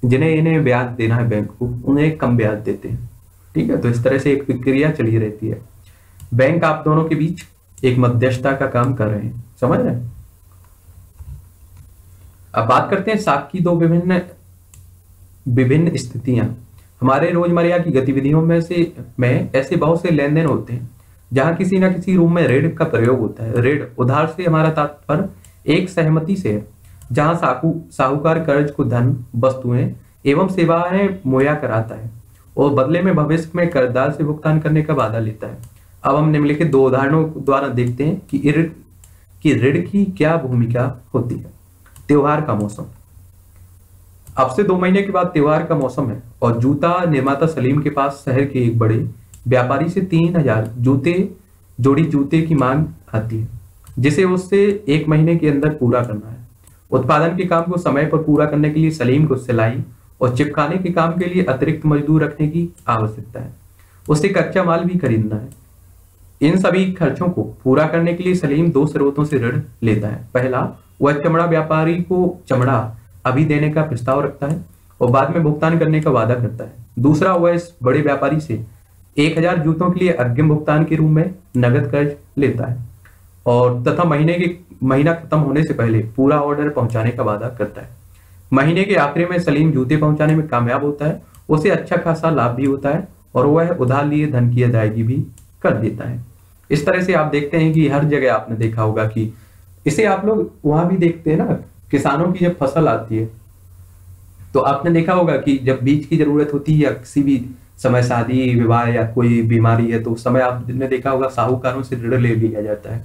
जिन्हें इन्हें ब्याज देना है बैंक को, उन्हें कम ब्याज देते हैं। ठीक है? तो इस तरह से एक प्रक्रिया चली रहती है। बैंक आप दोनों के बीच एक मध्यस्थता का काम कर रहे हैं। समझ रहे अब बात करते हैं साख की दो विभिन्न विभिन्न स्थितियाँ। हमारे रोज़मर्रा की गतिविधियों में से, में ऐसे बहुत से लेन देन होते हैं, जहाँ किसी ना किसी रूप में ऋण का प्रयोग होता है। ऋण उधार से हमारा तात्पर्य एक सहमति से है, जहाँ साहूकार कर्ज को धन, वस्तुएँ एवं सेवाएँ मुहैया कराता है। और बदले में भविष्य में कर्जदार से भुगतान करने का वादा लेता है। अब हम निम्नलिखित दो उदाहरणों द्वारा देखते हैं कि ऋण, की ऋण की क्या भूमिका होती है। त्योहार का मौसम। अब से दो महीने के बाद त्योहार का मौसम है और जूता निर्माता सलीम के पास शहर के एक बड़े व्यापारी से तीन हज़ार जूते, जोड़ी जूते की मांग आती है, जिसे उससे एक महीने के अंदर पूरा करना है। उत्पादन के काम को समय पर पूरा करने के लिए सलीम को सिलाई और चिपकाने के काम के लिए अतिरिक्त मजदूर रखने की आवश्यकता है। उसे कच्चा माल भी खरीदना है। इन सभी खर्चों को पूरा करने के लिए सलीम दो स्रोतों से ऋण लेता है। पहला, वह चमड़ा व्यापारी को चमड़ा अभी देने का प्रस्ताव रखता है और बाद में भुगतान करने का वादा करता है। दूसरा, वह इस बड़े व्यापारी से एक हज़ार जूतों के लिए अग्रिम भुगतान के रूप में नगद कर्ज लेता है और तथा महीने के, महीना खत्म होने से पहले पूरा ऑर्डर पहुँचाने का वादा करता है। महीने के आखिरी में सलीम जूते पहुँचाने में कामयाब होता है, उसे अच्छा खासा लाभ भी होता है और वह उधार लिए धन की अदायगी भी कर देता है। इस तरह से आप देखते हैं कि हर जगह आपने देखा होगा कि इसे आप लोग वहाँ भी देखते हैं ना, किसानों की जब फ़सल आती है तो आपने देखा होगा कि जब बीज की ज़रूरत होती है या किसी भी समय शादी, विवाह या कोई बीमारी है तो उस समय आपने देखा होगा साहूकारों से ऋण ले लिया जाता है।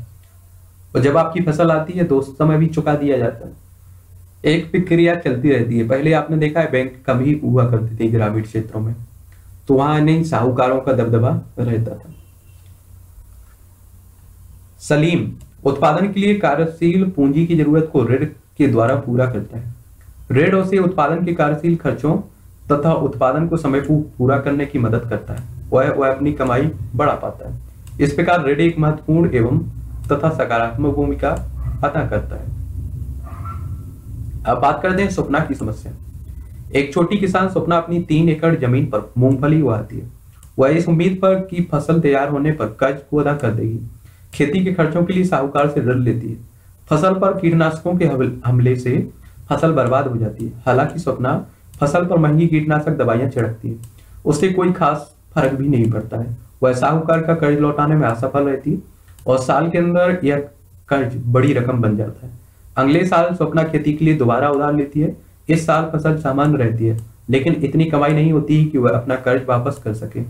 और जब आपकी फ़सल आती है तो उस समय भी चुका दिया जाता है। एक प्रक्रिया चलती रहती है। पहले आपने देखा है बैंक कम ही हुआ करती थी ग्रामीण क्षेत्रों में तो वहाँ नहीं, साहूकारों का दबदबा रहता था। सलीम, उत्पादन के लिए कार्यशील पूंजी की ज़रूरत को ऋण के द्वारा पूरा करता है। ऋण उसे उत्पादन के कार्यशील खर्चों तथा उत्पादन को समय को पूरा करने की मदद करता है। वह वह अपनी कमाई बढ़ा पाता है। इस प्रकार ऋण एक महत्वपूर्ण एवं तथा सकारात्मक भूमिका अदा करता है। अब बात करते हैं स्वप्ना की समस्या। एक छोटी किसान स्वप्ना अपनी तीन एकड़ ज़मीन पर मूंगफली उगाती है। वह इस उम्मीद पर कि फ़सल तैयार होने पर कर्ज को अदा कर देगी। खेती के खर्चों के लिए साहूकार से ऋण लेती है। फ़सल पर कीटनाशकों के हमले से फ़सल बर्बाद हो जाती है। हालाँकि स्वप्ना फ़सल पर महँगी कीटनाशक दवाइयाँ छिड़कती है। उससे कोई खास फ़र्क भी नहीं पड़ता है। वह साहूकार का कर्ज लौटाने में असफल रहती है और साल के अंदर यह कर्ज बड़ी रकम बन जाता है। अगले साल स्वप्ना खेती के लिए दोबारा उधार लेती है। इस साल फ़सल सामान्य रहती है, लेकिन इतनी कमाई नहीं होती कि वह अपना कर्ज वापस कर सके।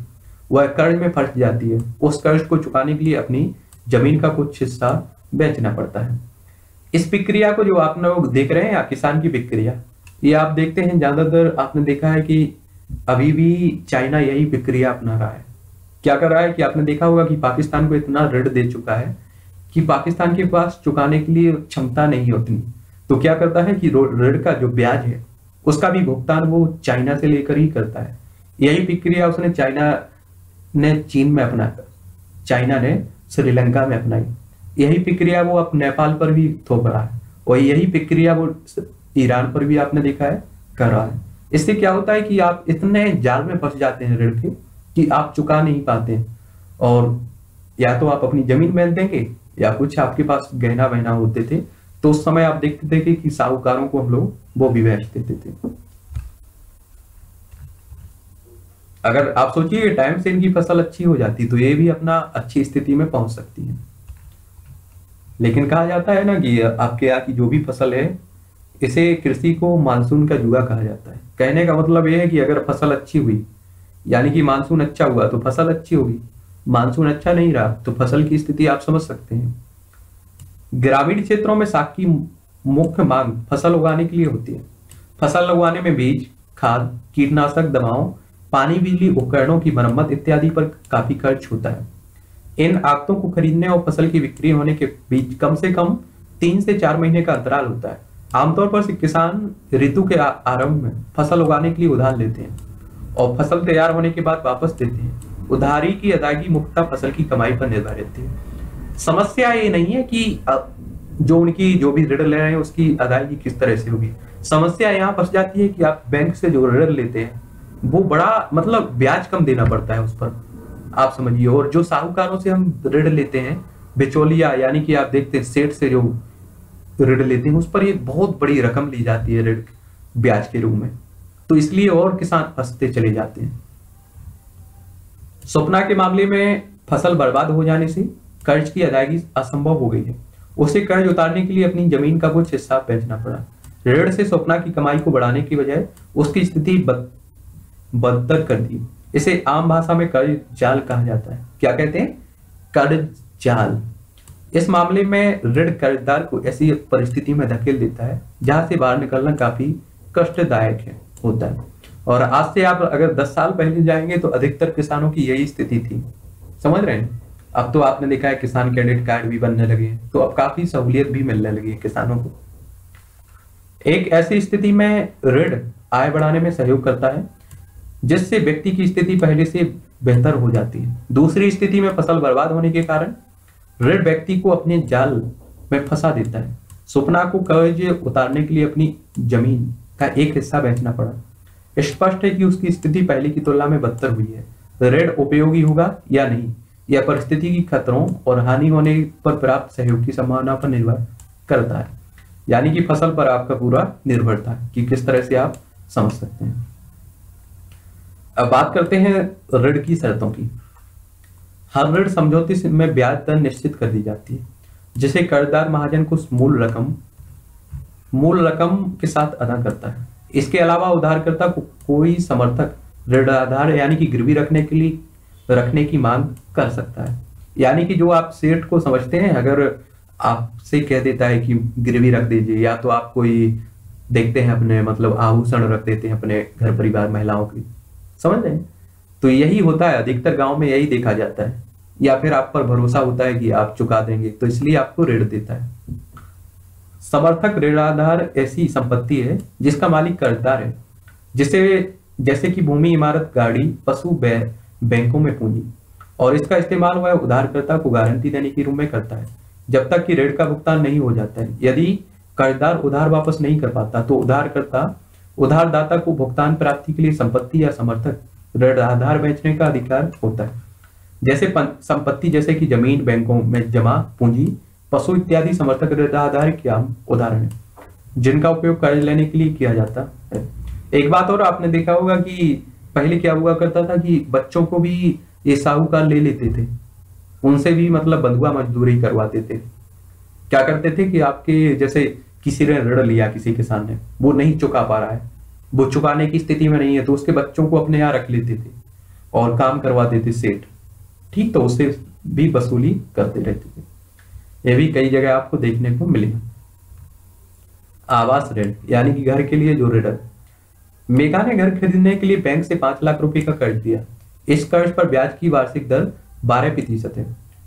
वह कर्ज में फंस जाती है। उस कर्ज को चुकाने के लिए अपनी ज़मीन का कुछ हिस्सा बेचना पड़ता है। इस प्रक्रिया को जो आप लोग देख रहे हैं किसान की प्रक्रिया, ये आप देखते हैं, ज़्यादातर आपने देखा है कि अभी भी चाइना यही प्रक्रिया अपना रहा है। क्या कर रहा है कि आपने देखा होगा कि पाकिस्तान को इतना ऋण दे चुका है कि पाकिस्तान के पास चुकाने के लिए क्षमता नहीं होती। तो क्या करता है कि ऋण का जो ब्याज है, उसका भी भुगतान वो चाइना से लेकर ही करता है। यही प्रक्रिया उसने चाइना ने चीन में अपनाया चाइना ने श्रीलंका में अपनाई। यही प्रक्रिया वो अब नेपाल पर भी थोप रहा है और यही प्रक्रिया वो ईरान पर भी आपने देखा है, कर रहा है। इससे क्या होता है कि आप इतने जाल में फंस जाते हैं ऋण के कि आप चुका नहीं पाते और या तो आप अपनी ज़मीन बेच देंगे या कुछ आपके पास गहना बहना होते थे तो उस समय आप देखते थे कि साहूकारों को हम लोग वो भी बेच देते थे। अगर आप सोचिए टाइम से इनकी फ़सल अच्छी हो जाती तो ये भी अपना अच्छी स्थिति में पहुँच सकती है। लेकिन कहा जाता है ना कि, आपके यहाँ की जो भी फ़सल है, इसे कृषि को मानसून का जुआ कहा जाता है। कहने का मतलब यह है कि अगर फ़सल अच्छी हुई, यानी कि मानसून अच्छा हुआ तो फ़सल अच्छी होगी। मानसून अच्छा नहीं रहा तो फ़सल की स्थिति आप समझ सकते हैं। ग्रामीण क्षेत्रों में साग की मुख्य मांग फ़सल उगाने के लिए होती है। फ़सल उगाने में बीज, खाद, कीटनाशक, दवाओं, पानी, बिजली, उपकरणों की मरम्मत इत्यादि पर काफ़ी खर्च होता है। इन आगतों को खरीदने और फ़सल की बिक्री होने के बीच कम से कम तीन से चार महीने का अंतराल होता है। आमतौर पर किसान ऋतु के आरंभ में फ़सल उगाने के लिए उधार लेते हैं और फ़सल तैयार होने के बाद वापस देते हैं। उधारी की अदायगी मुख्यतः फ़सल की कमाई पर निर्भर रहती है समस्या ये नहीं है कि जो उनकी, जो भी ऋण ले रहे हैं, उसकी अदायगी किस तरह से होगी। समस्या यहाँ फंस जाती है कि आप बैंक से जो ऋण लेते हैं, वो बड़ा मतलब ब्याज कम देना पड़ता है उस पर। आप समझिए, और जो साहूकारों से हम ऋण लेते हैं, बिचौलिया, यानी कि आप देखते हैं, सेठ से जो ऋण लेते हैं, उस पर एक बहुत बड़ी रकम ली जाती है ऋण ब्याज के रूप में। तो इसलिए और किसान फंसते चले जाते हैं। स्वप्ना के मामले में फ़सल बर्बाद हो जाने से कर्ज की अदायगी असंभव हो गई है। उसे कर्ज उतारने के लिए अपनी ज़मीन का कुछ हिस्सा बेचना पड़ा। ऋण से स्वप्ना की कमाई को बढ़ाने की बजाय उसकी स्थिति बदतर कर दी। इसे आम भाषा में कर्ज जाल कहा जाता है। क्या कहते हैं? कर्ज जाल। इस मामले में ऋण कर्जदार को ऐसी परिस्थिति में धकेल देता है, जहाँ से बाहर निकलना काफ़ी कष्टदायक है, होता है। और आज से आप अगर 10 साल पहले जाएँगे तो अधिकतर किसानों की यही स्थिति थी। समझ रहे हैं? अब तो आपने देखा है किसान क्रेडिट कार्ड भी बनने लगे हैं तो अब काफ़ी सहूलियत भी मिलने लगी है किसानों को। एक ऐसी स्थिति में ऋण आय बढ़ाने में सहयोग करता है, जिससे व्यक्ति की स्थिति पहले से बेहतर हो जाती है। दूसरी स्थिति में फ़सल बर्बाद होने के कारण ऋण व्यक्ति को अपने जाल में फंसा देता है। सपना को कर्ज उतारने के लिए अपनी ज़मीन का एक हिस्सा बेचना पड़ा। स्पष्ट है कि उसकी स्थिति पहले की तुलना में बदतर हुई है। ऋण उपयोगी होगा या नहीं? यह परिस्थिति की खतरों और हानि होने पर प्राप्त सहयोग की संभावना पर निर्भर करता है। यानी कि फ़सल पर आपका पूरा निर्भरता है कि किस तरह से आप समझ सकते हैं। अब बात करते हैं ऋण की शर्तों की। हर ऋण समझौते में ब्याज दर निश्चित कर दी जाती है, जिसे कर्जदार महाजन को मूल रकम मूल रकम के साथ अदा करता है। इसके अलावा उधारकर्ता को कोई समर्थक ऋण आधार यानी कि गिरवी रखने के लिए, रखने की मांग कर सकता है। यानी कि जो आप सेठ को समझते हैं, अगर आपसे कह देता है कि गिरवी रख दीजिए, या तो आप कोई देखते हैं अपने मतलब आभूषण रख देते हैं अपने घर परिवार महिलाओं की समझ रहे तो यही होता है, अधिकतर गाँव में यही देखा जाता है। या फिर आप पर भरोसा होता है कि आप चुका देंगे तो इसलिए आपको ऋण देता है। समर्थक ऋणाधार ऐसी संपत्ति है, जिसका मालिक कर्जदार है, जिसे जैसे कि भूमि, इमारत, गाड़ी, पशु बैंकों में पूंजी, और इसका इस्तेमाल वह उधारकर्ता को गारंटी देने के रूप में करता है, जब तक कि ऋण का भुगतान नहीं हो जाता है। यदि कर्जदार उधार वापस नहीं कर पाता तो उधारकर्ता उधारदाता को भुगतान प्राप्ति के लिए संपत्ति या समर्थक ऋण आधार बेचने का अधिकार होता है। जैसे संपत्ति जैसे कि ज़मीन, बैंकों में जमा पूंजी पशु इत्यादि समर्थक आधार क्या उदाहरण है, जिनका उपयोग कर्ज लेने के लिए किया जाता है। एक बात और आपने देखा होगा कि पहले क्या हुआ करता था कि बच्चों को भी ये साहूकार ले लेते थे। उनसे भी मतलब बंधुआ मजदूरी करवाते थे। क्या करते थे कि आपके जैसे किसी ने ऋण लिया किसी किसान ने वो नहीं चुका पा रहा है। वो चुकाने की स्थिति में नहीं है तो उसके बच्चों को अपने यहाँ रख लेते थे और काम करवाते थे सेठ। ठीक तो उससे भी वसूली करते रहते थे। ये भी कई जगह आपको देखने को मिलेगा आवास ऋण, यानी कि घर के लिए जो ऋण। मेघा ने घर खरीदने के लिए बैंक से पाँच लाख रुपए का कर्ज दिया। इस कर्ज पर ब्याज की वार्षिक दर बारह प्रतिशत है।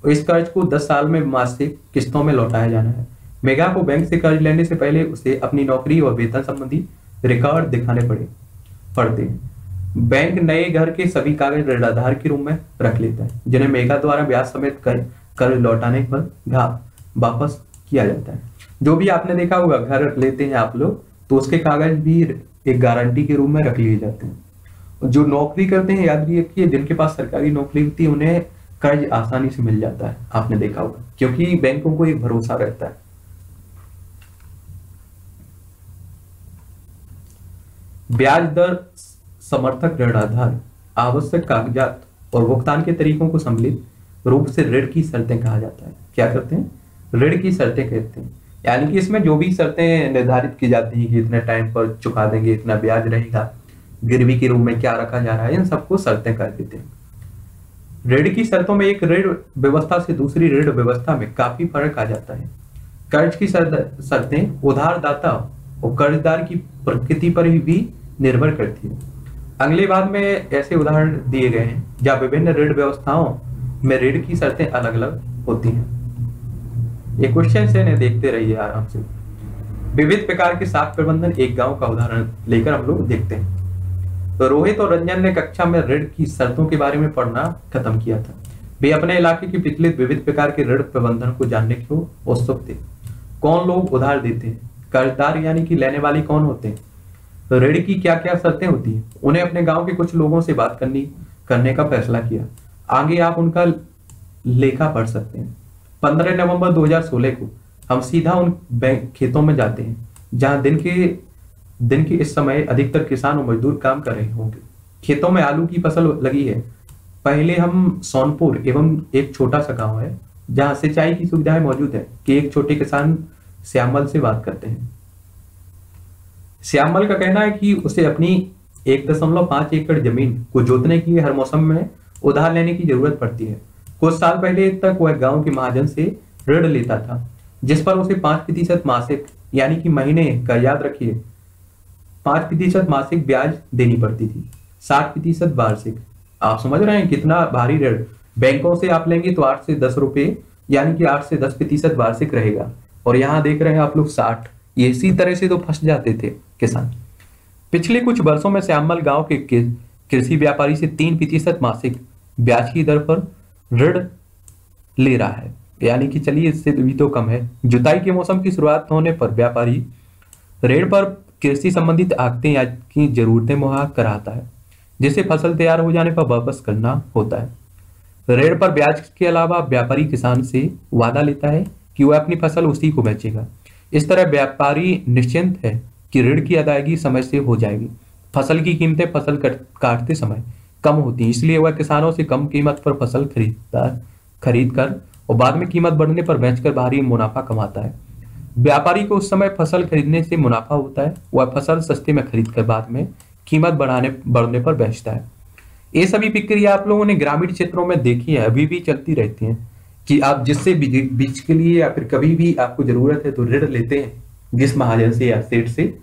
इस कर्ज को दस साल में मासिक किस्तों में लौटाया जाना है। मेघा को बैंक से कर्ज लेने से पहले उसे अपनी नौकरी और वेतन संबंधी रिकॉर्ड दिखाने पड़े। पड़ते हैं। बैंक नए घर के सभी कागज़ ऋणाधार के रूप में रख लेता है, जिन्हें मेघा द्वारा ब्याज समेत कर्ज लौटाने पर वापस किया जाता है। जो भी आपने देखा होगा, घर लेते हैं आप लोग तो उसके कागज़ भी एक गारंटी के रूप में रख लिए जाते हैं। जो नौकरी करते हैं, याद रखिए, जिनके पास सरकारी नौकरी होती है, उन्हें कर्ज आसानी से मिल जाता है, आपने देखा होगा, क्योंकि बैंकों को एक भरोसा रहता है। ब्याज दर, समर्थक ऋण आधार, आवश्यक कागजात और भुगतान के तरीकों को सम्मिलित रूप से ऋण की शर्तें कहा जाता है। क्या करते हैं? ऋण की शर्तें कहते हैं। यानी कि इसमें जो भी शर्तें निर्धारित की जाती हैं कि इतने टाइम पर चुका देंगे, इतना ब्याज रहेगा, गिरवी के रूप में क्या रखा जा रहा है, इन सबको शर्तें कर देते हैं। ऋण की शर्तों में एक ऋण व्यवस्था से दूसरी ऋण व्यवस्था में काफ़ी फ़र्क आ जाता है। कर्ज की शर्तें उधारदाता और कर्जदार की प्रकृति पर भी निर्भर करती है। अगले बाद में ऐसे उदाहरण दिए गए हैं, जहाँ विभिन्न ऋण व्यवस्थाओं में ऋण की शर्तें अलग अलग होती हैं। ये क्वेश्चन से ने देखते रहिए आराम से। विविध प्रकार के साख प्रबंधन एक गाँव का उदाहरण लेकर हम लोग देखते हैं। तो रोहित और रंजन ने कक्षा में ऋण की शर्तों के बारे में पढ़ना खत्म किया था। वे अपने इलाके के विचलित विविध प्रकार के ऋण प्रबंधन को जानने को उत्सुक थे। कौन लोग उधार देते हैं? कर्जदार यानी कि लेने वाले कौन होते हैं? तो ऋण की क्या क्या शर्तें होती हैं? उन्हें अपने गाँव के कुछ लोगों से बात करनी, करने का फैसला किया। आगे आप उनका लेखा पढ़ सकते हैं। पंद्रह नवंबर 2016 को हम सीधा उन बैंक खेतों में जाते हैं, जहाँ दिन के दिन के इस समय अधिकतर किसान और मजदूर काम कर रहे होंगे। खेतों में आलू की फ़सल लगी है। पहले हम सोनपुर एवं एक छोटा सा गाँव है, जहाँ सिंचाई की सुविधाएँ मौजूद है, कि एक छोटे किसान श्यामल से बात करते हैं। श्यामल का कहना है कि उसे अपनी एक दशमलव पाँच एकड़ ज़मीन को जोतने के हर मौसम में उधार लेने की ज़रूरत पड़ती है। कुछ साल पहले तक वह गाँव के महाजन से ऋण लेता था, जिस पर उसे पाँच प्रतिशत मासिक, यानी कि महीने का याद रखिए, पाँच प्रतिशत मासिक ब्याज देनी पड़ती थी साठ प्रतिशत वार्षिक। आप समझ रहे हैं कितना भारी ऋण। बैंकों से आप लेंगे तो आठ से दस रुपए यानी कि आठ से दस प्रतिशत वार्षिक रहेगा। और यहाँ देख रहे हैं आप लोग साठ। इसी तरह से तो फंस जाते थे किसान। पिछले कुछ वर्षों में श्यामल गाँव के कृषि व्यापारी से तीन प्रतिशत मासिक ब्याज की दर पर ऋण ले रहा है। यानी कि चलिए, इससे भी तो कम है। जुताई के मौसम की शुरुआत होने पर व्यापारी ऋण पर कृषि संबंधित आगते की जरूरतें मुहा कराता है जिसे फ़सल तैयार हो जाने पर वापस करना होता है। ऋण पर ब्याज के अलावा व्यापारी किसान से वादा लेता है कि वह अपनी फ़सल उसी को बेचेगा। इस तरह व्यापारी निश्चिंत है कि ऋण की अदायगी समय से हो जाएगी। फ़सल की कीमतें फ़सल काटते समय कम होती है। इसलिए वह किसानों से कम कीमत पर फ़सल खरीदता खरीद कर और बाद में कीमत बढ़ने पर बेचकर भारी मुनाफा कमाता है। व्यापारी को उस समय फ़सल खरीदने से मुनाफा होता है, वह फ़सल सस्ते में खरीद कर बाद में कीमत बढ़ाने, बढ़ने पर बेचता है। ये सभी प्रक्रिया आप लोगों ने ग्रामीण क्षेत्रों में देखी है, अभी भी चलती रहती है कि आप जिससे बीज के लिए या फिर कभी भी आपको ज़रूरत है तो ऋण लेते हैं, जिस महाजन से या सेठ से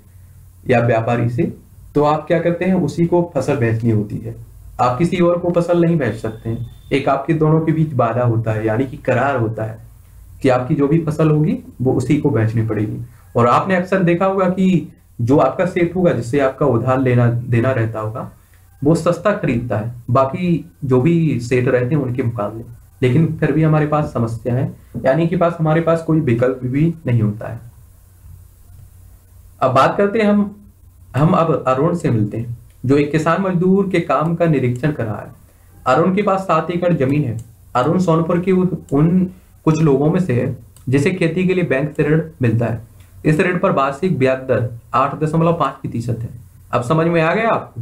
या व्यापारी से तो आप क्या करते हैं, उसी को फ़सल बेचनी होती है। आप किसी और को फ़सल नहीं बेच सकते हैं। एक आपके दोनों के बीच बाधा होता है, यानी कि करार होता है कि आपकी जो भी फ़सल होगी, वो उसी को बेचनी पड़ेगी। और आपने अक्सर देखा होगा कि जो आपका सेठ होगा, जिससे आपका उधार लेना, देना रहता होगा, वो सस्ता खरीदता है। बाकी जो भी सेठ रहते हैं, उनके मुकाबले। लेकिन फिर भी हमारे पास समस्या है, यानी कि पास हमारे पास कोई विकल्प भी नहीं होता है। अब बात करते हैं हम हम अब अरुण से मिलते हैं। जो एक किसान मजदूर के काम का निरीक्षण कर रहा है। अरुण के पास सात एकड़ ज़मीन है। अरुण सोनपुर के उन कुछ लोगों में से है, जिसे खेती के लिए बैंक से ऋण मिलता है। इस ऋण पर वार्षिक ब्याज दर आठ दशमलव पाँच प्रतिशत है। अब समझ में आ गया आपको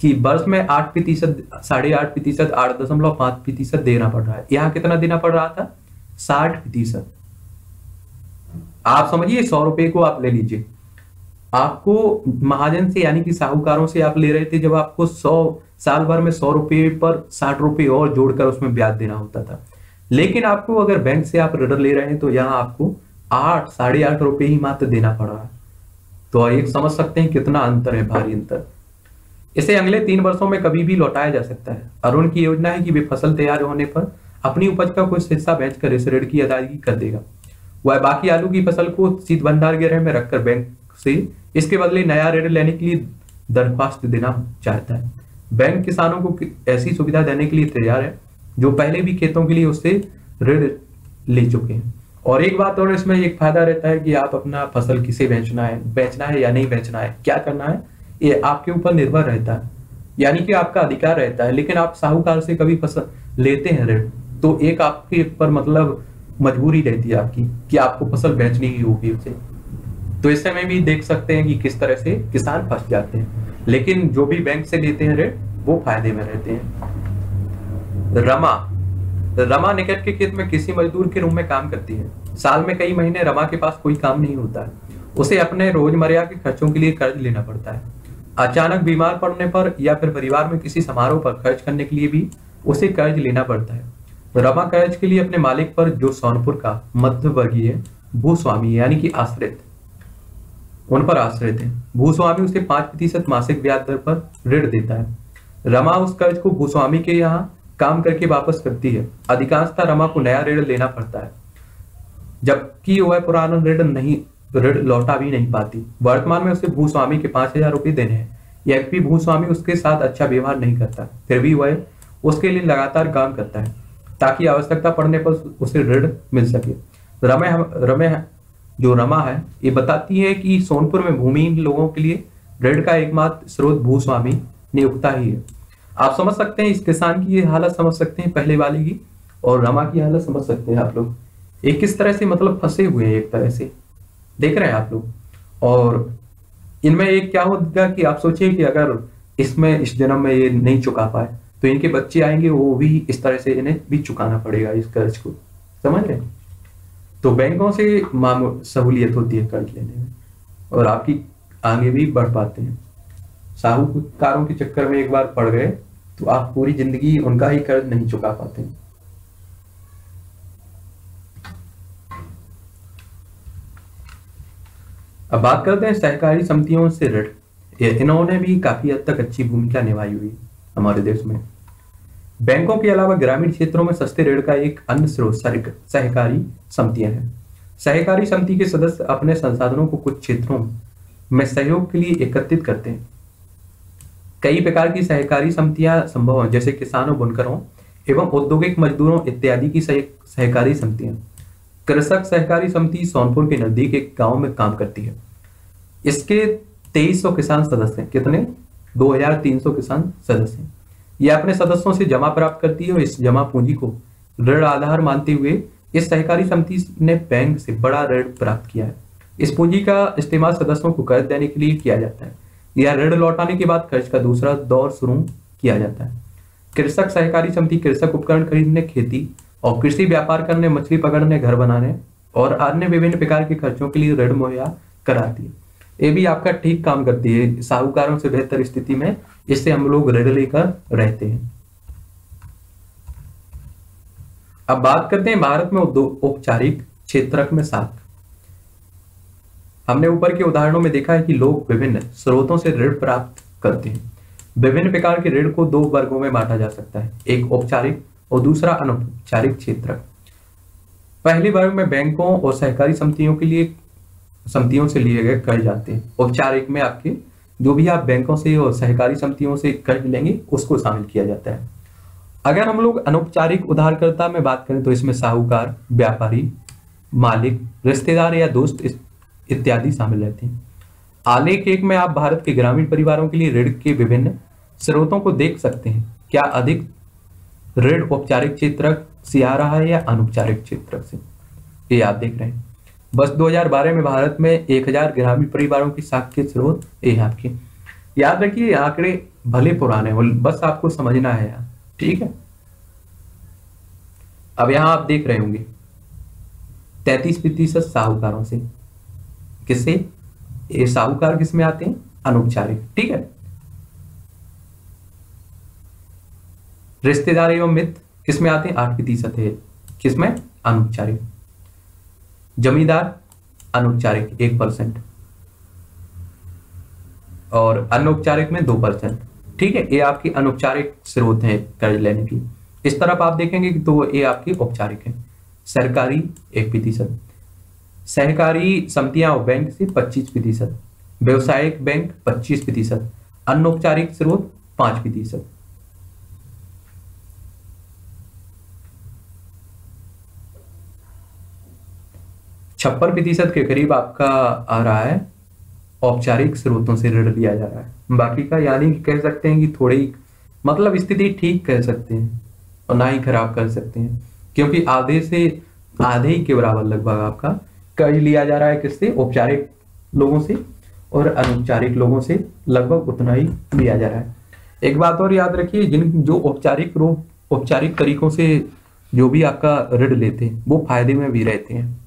कि वर्ष में आठ प्रतिशत, साढ़े आठ प्रतिशत, आठ दशमलव पाँच प्रतिशत देना पड़ रहा है। यहाँ कितना देना पड़ रहा था? साठ प्रतिशत। आप समझिए, सौ रुपए को आप ले लीजिए। आपको महाजन से, यानी कि साहूकारों से आप ले रहे थे, जब आपको सौ, साल भर में सौ रुपए पर साठ रुपए और जोड़कर उसमें ब्याज देना होता था। लेकिन आपको अगर बैंक से आप ऋण ले रहे हैं तो यहाँ आपको आठ, साढ़े आठ रुपए ही मात्र देना पड़ रहा है। तो एक समझ सकते हैं कितना अंतर है, भारी अंतर। इसे अगले तीन वर्षों में कभी भी लौटाया जा सकता है। अरुण की योजना है कि वे फ़सल तैयार होने पर अपनी उपज का कुछ हिस्सा बेचकर इस ऋण की अदायगी कर देगा। वह बाकी आलू की फ़सल को शीत भंडार गृह में रखकर बैंक से इसके बदले नया ऋण लेने के लिए दरख्वास्त देना चाहता है। बैंक किसानों को ऐसी सुविधा देने के लिए तैयार है, जो पहले भी खेतों के लिए उससे ऋण ले चुके हैं। और एक बात और इसमें एक फ़ायदा रहता है कि आप अपना फ़सल किसे बेचना है बेचना है या नहीं बेचना है, क्या करना है, ये आपके ऊपर निर्भर रहता है। यानी कि आपका अधिकार रहता है, लेकिन आप साहूकार से कभी फ़सल लेते हैं ऋण तो एक आपके ऊपर मतलब मजबूरी रहती है आपकी कि आपको फ़सल बेचनी ही होगी उसे। तो इस समय भी देख सकते हैं कि किस तरह से किसान फंस जाते हैं। लेकिन जो भी बैंक से लेते हैं ऋण, वो फ़ायदे में रहते हैं। रमा। रमा निकट के खेत में किसी मजदूर के रूम में काम करती है। साल में कई महीने रमा के पास कोई काम नहीं होता। है उसे अपने रोज़मर्रा के खर्चों के लिए कर्ज लेना पड़ता है। अचानक बीमार पड़ने पर या फिर परिवार में किसी समारोह पर खर्च करने के लिए भी उसे कर्ज लेना पड़ता है। रमा कर्ज के लिए अपने मालिक पर जो सोनपुर का मध्य वर्गीय भूस्वामी यानी कि आश्रित उन पर आश्रित है भूस्वामी उसे पाँच प्रतिशत मासिक ब्याज दर पर ऋण देता है। रमा उस कर्ज को भूस्वामी के यहाँ काम करके वापस करती है। अधिकांशतः रमा को नया ऋण लेना पड़ता है। जबकि वह पुराना ऋण नहीं, ऋण लौटा भी नहीं पाती। वर्तमान में उसे भूस्वामी के पाँच हज़ार रुपए देने हैं। भी भूस्वामी उसके साथ अच्छा व्यवहार नहीं करता, फिर भी वह उसके लिए लगातार काम करता है, ताकि आवश्यकता पड़ने पर उसे ऋण मिल सके। रमे रमे जो रमा है, ये बताती है कि सोनपुर में भूमिहीन लोगों के लिए ऋण का एकमात्र स्रोत भूस्वामी नियुक्ता ही है। आप समझ सकते हैं, इस किसान की ये हालत समझ सकते हैं, पहले वाले की, और रमा की हालत समझ सकते हैं आप लोग। एक किस तरह से मतलब फंसे हुए हैं एक तरह से? देख रहे हैं आप लोग। और इनमें एक क्या होगा कि आप सोचिए कि अगर इसमें, इस जन्म में ये नहीं चुका पाए तो इनके बच्चे आएँगे, वो भी इस तरह से इन्हें भी चुकाना पड़ेगा इस कर्ज को। समझ रहे तो बैंकों से सहूलियत होती है कर्ज लेने में, और आपकी आगे भी बढ़ पाते हैं। साहूकारों के चक्कर में एक बार पड़ गए तो आप पूरी ज़िंदगी उनका ही कर्ज नहीं चुका पाते अब बात करते हैं सहकारी समितियों से ऋण। इन्होंने भी काफ़ी हद तक अच्छी भूमिका निभाई हुई हमारे देश में। बैंकों के अलावा ग्रामीण क्षेत्रों में सस्ते ऋण का एक अन्य स्रोत सहकारी समितियाँ हैं। सहकारी समिति के सदस्य अपने संसाधनों को कुछ क्षेत्रों में सहयोग के लिए एकत्रित करते हैं। कई प्रकार की सहकारी समितियाँ संभव हैं, जैसे किसानों बुनकरों एवं औद्योगिक मजदूरों इत्यादि की सहकारी समितियाँ। कृषक सहकारी समिति सोनपुर के नज़दीक एक गाँव में काम करती है। इसके 2300 किसान सदस्य हैं। कितने? 2300 किसान सदस्य हैं। यह अपने सदस्यों से जमा प्राप्त करती है और इस जमा पूंजी को ऋण आधार मानते हुए इस सहकारी समिति ने बैंक से बड़ा ऋण प्राप्त किया है। इस पूंजी का इस्तेमाल सदस्यों को कर्ज देने के लिए किया जाता है। यह ऋण लौटाने के बाद कर्ज का दूसरा दौर शुरू किया जाता है। कृषक सहकारी समिति कृषक उपकरण खरीदने, खेती और कृषि व्यापार करने, मछली पकड़ने, घर बनाने और अन्य विभिन्न प्रकार के खर्चों के लिए ऋण मुहैया कराती है। ये भी आपका ठीक काम करती है, साहूकारों से बेहतर स्थिति में इससे हम लोग ऋण लेकर रहते हैं। अब बात करते हैं भारत में औपचारिक क्षेत्र में साख हमने ऊपर के उदाहरणों में देखा है कि लोग विभिन्न स्रोतों से ऋण प्राप्त करते हैं। विभिन्न प्रकार के ऋण को दो वर्गों में बांटा जा सकता है, एक औपचारिक और दूसरा अनौपचारिक क्षेत्र पहले वर्ग में बैंकों और सहकारी समितियों के लिए समितियों से लिए गए कर्ज आते हैं। औपचारिक में आपके जो भी आप बैंकों से और सहकारी समितियों से कर्ज लेंगे, उसको शामिल किया जाता है। अगर हम लोग अनौपचारिक उधारकर्ता में बात करें तो इसमें साहूकार, व्यापारी, मालिक, रिश्तेदार या दोस्त इत्यादि शामिल रहते हैं। आलेख एक में आप भारत के ग्रामीण परिवारों के लिए ऋण के विभिन्न स्रोतों को देख सकते हैं। क्या अधिक ऋण औपचारिक क्षेत्र से आ रहा है या अनौपचारिक क्षेत्र से? ये आप देख रहे हैं। बस 2012 में भारत में 1000 ग्रामीण परिवारों की साख के स्रोत ये आपके। याद रखिए आंकड़े भले पुराने बस आपको समझना है यार, ठीक है? अब यहाँ आप देख रहे होंगे, तैतीस प्रतिशत साहूकारों से। किससे? ये साहूकार किसमें आते हैं? अनौपचारिक, ठीक है? रिश्तेदार एवं मित्र किसमें आते हैं? आठ प्रतिशत है। किसमें अनौपचारिक। जमींदार, अनौपचारिक एक परसेंट और अनौपचारिक में दो परसेंट ठीक है, ये आपकी अनौपचारिक स्रोत है कर्ज लेने की। इस तरफ़ आप देखेंगे कि तो ये आपकी औपचारिक है। सरकारी एक प्रतिशत। सहकारी समितियाँ और बैंक से 25 प्रतिशत। व्यवसायिक बैंक 25 प्रतिशत। अनौपचारिक स्रोत 5 प्रतिशत। छप्पन प्रतिशत के करीब आपका आ रहा है। औपचारिक स्रोतों से ऋण लिया जा रहा है। बाकी का यानी कह सकते हैं कि थोड़ी मतलब स्थिति ठीक कह सकते हैं और ना ही खराब कर सकते हैं। क्योंकि आधे से आधे ही के बराबर लगभग आपका कर्ज लिया जा रहा है किससे? औपचारिक लोगों से और अनौपचारिक लोगों से लगभग उतना ही लिया जा रहा है। एक बात और याद रखिए, जिन जो औपचारिक रूप, औपचारिक तरीकों से जो भी आपका ऋण लेते हैं, वो फ़ायदे में भी रहते हैं।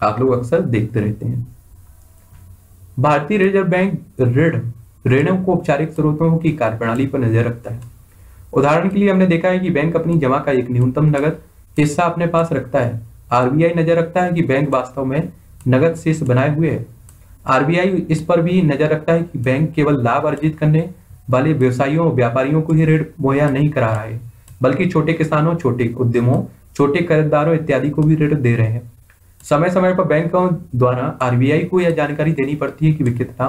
आप लोग अक्सर देखते रहते हैं। भारतीय रिज़र्व बैंक ऋण, ऋणों को औपचारिक स्रोतों की कार्यप्रणाली पर नज़र रखता है। उदाहरण के लिए हमने देखा है कि बैंक अपनी जमा का एक न्यूनतम नगद हिस्सा अपने पास रखता है। आरबीआई नज़र रखता है कि बैंक वास्तव में नगद शेष बनाए हुए है। आरबीआई इस पर भी नज़र रखता है कि बैंक केवल लाभ अर्जित करने वाले व्यवसायियों व्यापारियों को ही ऋण मुहैया नहीं करा रहा है, बल्कि छोटे किसानों, छोटे उद्यमों, छोटे कर्जदारों इत्यादि को भी ऋण दे रहे हैं। समय समय पर बैंकों द्वारा आरबीआई को यह जानकारी देनी पड़ती है कि वे कितना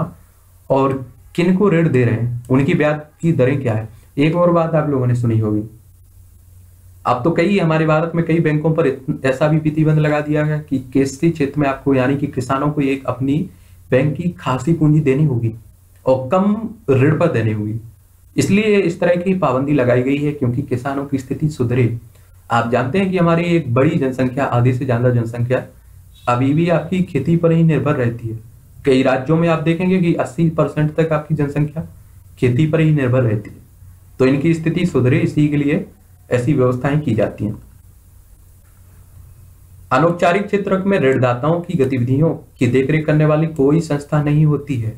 और किन को ऋण दे रहे हैं, उनकी ब्याज की दरें क्या है। एक और बात आप लोगों ने सुनी होगी। अब तो कई हमारे भारत में कई बैंकों पर ऐसा भी प्रतिबंध लगा दिया गया कि कृषि क्षेत्र में आपको, यानी कि किसानों को एक अपनी बैंक की खासी पूंजी देनी होगी और कम ऋण पर देनी होगी। इसलिए इस तरह की पाबंदी लगाई गई है क्योंकि किसानों की स्थिति सुधरे। आप जानते हैं कि हमारी एक बड़ी जनसंख्या, आधी से ज़्यादा जनसंख्या अभी भी आपकी खेती पर ही निर्भर रहती है। कई राज्यों में आप देखेंगे कि 80 परसेंट तक आपकी जनसंख्या खेती पर ही निर्भर रहती है। तो इनकी स्थिति सुधरे, इसी के लिए ऐसी व्यवस्थाएँ की जाती हैं। अनौपचारिक क्षेत्र में ऋणदाताओं की गतिविधियों की देखरेख करने वाली कोई संस्था नहीं होती है।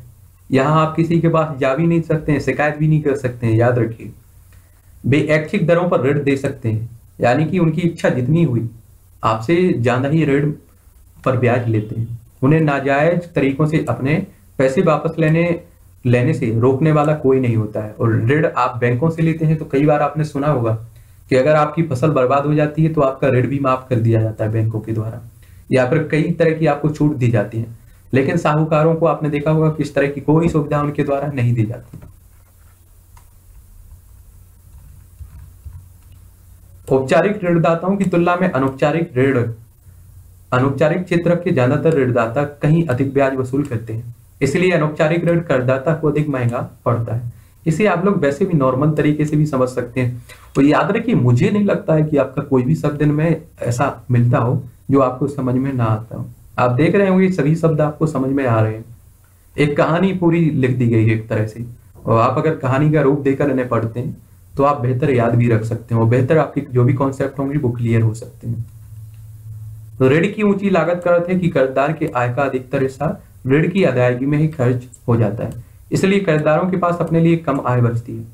यहाँ आप किसी के पास जा भी नहीं सकते हैं शिकायत भी नहीं कर सकते हैं याद रखिए। वे ऐच्छिक दरों पर ऋण दे सकते हैं, यानी कि उनकी इच्छा जितनी हुई। आपसे ज़्यादा ही ऋण पर ब्याज लेते हैं। उन्हें नाजायज तरीकों से अपने पैसे वापस लेने लेने से रोकने वाला कोई नहीं होता है। और ऋण आप बैंकों से लेते हैं तो कई बार आपने सुना होगा कि अगर आपकी फ़सल बर्बाद हो जाती है तो आपका ऋण भी माफ़ कर दिया जाता है बैंकों के द्वारा। या फिर कई तरह की आपको छूट दी जाती है। लेकिन साहूकारों को आपने देखा होगा कि इस तरह की कोई सुविधा उनके द्वारा नहीं दी जाती। औपचारिक ऋणदाताओं की तुलना में अनौपचारिक ऋण अनौपचारिक क्षेत्र के ज़्यादातर ऋणदाता कहीं अधिक ब्याज वसूल करते हैं। इसलिए अनौपचारिक ऋण करदाता को अधिक महँगा पड़ता है। इसे आप लोग वैसे भी नॉर्मल तरीके से भी समझ सकते हैं। तो याद रखिए, मुझे नहीं लगता है कि आपका कोई भी शब्द में ऐसा मिलता हो जो आपको समझ में ना आता हो। आप देख रहे होंगे, सभी शब्द आपको समझ में आ रहे हैं। एक कहानी पूरी लिख दी गई है एक तरह से। और आप अगर कहानी का रूप देकर इन्हें पढ़ते हैं तो आप बेहतर याद भी रख सकते हैं और बेहतर आपकी जो भी कॉन्सेप्ट होंगे, वो क्लियर हो सकते हैं। तो ऋण की ऊँची लागत का अर्थ है कि कर्जदार के आय का अधिकतर हिस्सा ऋण की अदायगी में ही खर्च हो जाता है। इसलिए कर्जदारों के पास अपने लिए कम आय बचती है।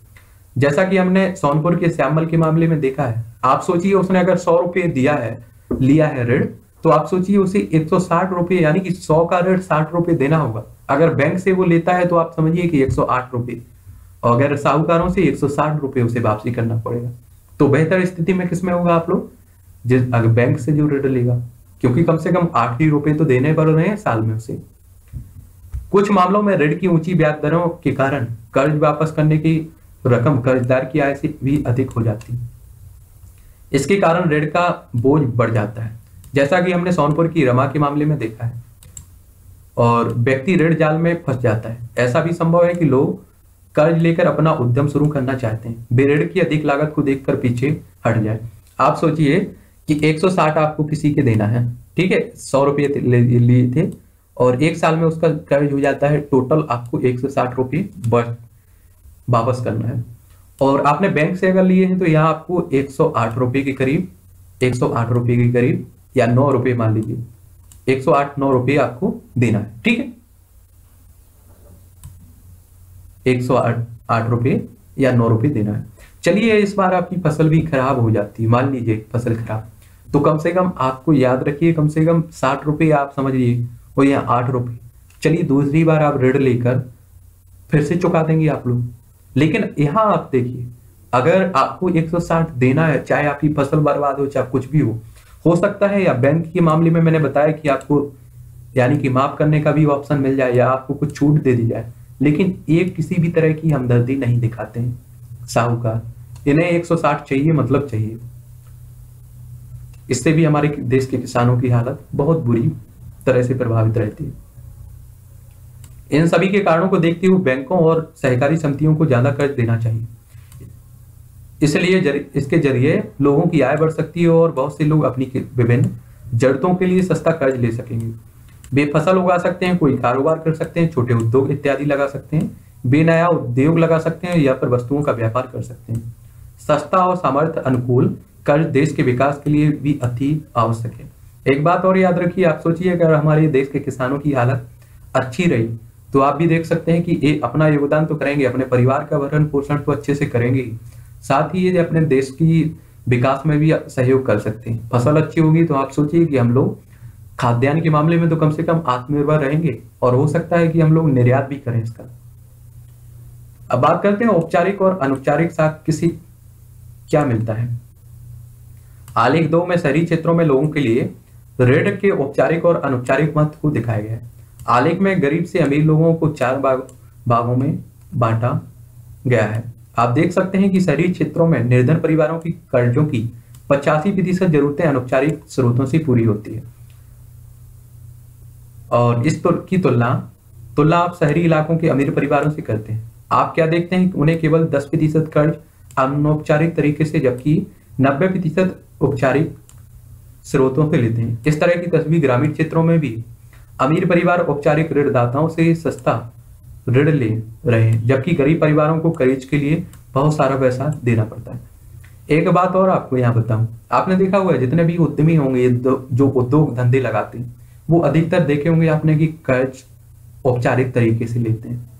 जैसा कि हमने सोनपुर के श्यामल के मामले में देखा है, आप सोचिए उसने अगर सौ रुपये दिया है, लिया है ऋण तो आप सोचिए उसे एक सौ साठ रुपये, यानी कि सौ का ऋण साठ रुपये देना होगा। अगर बैंक से वो लेता है तो आप समझिए कि एक सौ आठ रुपये। और अगर साहूकारों से एक सौ साठ रुपये उसे वापसी करना पड़ेगा। तो बेहतर स्थिति में किसमें होगा आप लोग? जिस अगर बैंक से जो ऋण लेगा। क्योंकि कम से कम आठ ही रुपए तो देने पड़ रहे हैं साल में उसे। कुछ मामलों में ऋण की ऊँची ब्याज दरों के कारण कर्ज वापस करने की रकम कर्जदार की आय से भी अधिक हो जाती है। इसके कारण ऋण का बोझ बढ़ जाता है। जैसा कि हमने सोनपुर की रमा के मामले में देखा है। और व्यक्ति ऋण जाल में फंस जाता है। ऐसा भी संभव है कि लोग कर्ज लेकर अपना उद्यम शुरू करना चाहते हैं। वे ऋण की अधिक लागत को देखकर पीछे हट जाए। आप सोचिए कि 160 आपको किसी के देना है, ठीक है? सौ रुपये लिए थे और एक साल में उसका कर्ज हो जाता है, टोटल आपको एक सौ साठ रुपये वापस करना है। और आपने बैंक से अगर लिए हैं तो यहाँ आपको एक सौ आठ रुपये के करीब, एक सौ आठ रुपये के करीब या नौ रुपये मान लीजिए, एक सौ आठ नौ रुपये आपको देना है, ठीक है? एक सौ आठ आठ रुपये या नौ रुपये देना है। चलिए, इस बार आपकी फ़सल भी खराब हो जाती है, मान लीजिए फ़सल खराब। तो कम से कम आपको याद रखिए, कम से कम साठ रुपये आप समझिए और यहाँ आठ रुपये चलिए दूसरी बार आप ऋण लेकर फिर से चुका देंगे आप लोग। लेकिन यहाँ आप देखिए, अगर आपको 160 देना है, चाहे आपकी फ़सल बर्बाद हो, चाहे कुछ भी हो हो सकता है या बैंक के मामले में मैंने बताया कि आपको यानी कि माफ़ करने का भी ऑप्शन मिल जाए या आपको कुछ छूट दे दी जाए, लेकिन ये किसी भी तरह की हमदर्दी नहीं दिखाते हैं। साहूकार, इन्हें 160 चाहिए मतलब चाहिए। इससे भी हमारे देश के किसानों की हालत बहुत बुरी तरह से प्रभावित रहती है। इन सभी के कारणों को देखते हुए बैंकों और सहकारी समितियों को ज़्यादा कर्ज देना चाहिए। इसलिए जर, इसके ज़रिए लोगों की आय बढ़ सकती है और बहुत से लोग अपनी विभिन्न जरूरतों के लिए सस्ता कर्ज ले सकेंगे। वे फ़सल उगा सकते हैं कोई कारोबार कर सकते हैं छोटे उद्योग इत्यादि लगा सकते हैं वे नया उद्योग लगा सकते हैं या फिर वस्तुओं का व्यापार कर सकते हैं। सस्ता और सामर्थ्य अनुकूल कर्ज देश के विकास के लिए भी अति आवश्यक है। एक बात और याद रखिए, आप सोचिए, अगर हमारे देश के किसानों की हालत अच्छी रही तो आप भी देख सकते हैं कि ये अपना योगदान तो करेंगे, अपने परिवार का भरण पोषण तो अच्छे से करेंगे साथ ही ये अपने देश की विकास में भी सहयोग कर सकते हैं। फ़सल अच्छी होगी तो आप सोचिए कि हम लोग खाद्यान्न के मामले में तो कम से कम आत्मनिर्भर रहेंगे, और हो सकता है कि हम लोग निर्यात भी करें इसका। अब बात करते हैं औपचारिक और अनौपचारिक साथ किसी क्या मिलता है? आलेख दो में शहरी क्षेत्रों में लोगों के लिए ऋण के औपचारिक और अनौपचारिक महत्व को दिखाया गया है। आलेख में गरीब से अमीर लोगों को चार भाग भागों में बांटा गया है। आप देख सकते हैं कि शहरी क्षेत्रों में निर्धन परिवारों की कर्जों की पचासी प्रतिशत जरूरतें अनौपचारिक स्रोतों से पूरी होती है। और इस तुल, की तुलना तुलना आप शहरी इलाकों के अमीर परिवारों से करते हैं। आप क्या देखते हैं उन्हें केवल दस प्रतिशत कर्ज अनौपचारिक तरीके से, जबकि नब्बे प्रतिशत औपचारिक स्रोतों से लेते हैं। इस तरह की तस्वीर ग्रामीण क्षेत्रों में भी अमीर परिवार औपचारिक ऋणदाताओं से सस्ता ऋण ले रहे हैं, जबकि गरीब परिवारों को कर्ज के लिए बहुत सारा पैसा देना पड़ता है। एक बात और आपको यहाँ बताऊँ। आपने देखा हुआ है जितने भी उद्यमी होंगे जो उद्योग धंधे लगाते हैं, वो अधिकतर देखे होंगे आपने कि कर्ज औपचारिक तरीके से लेते हैं।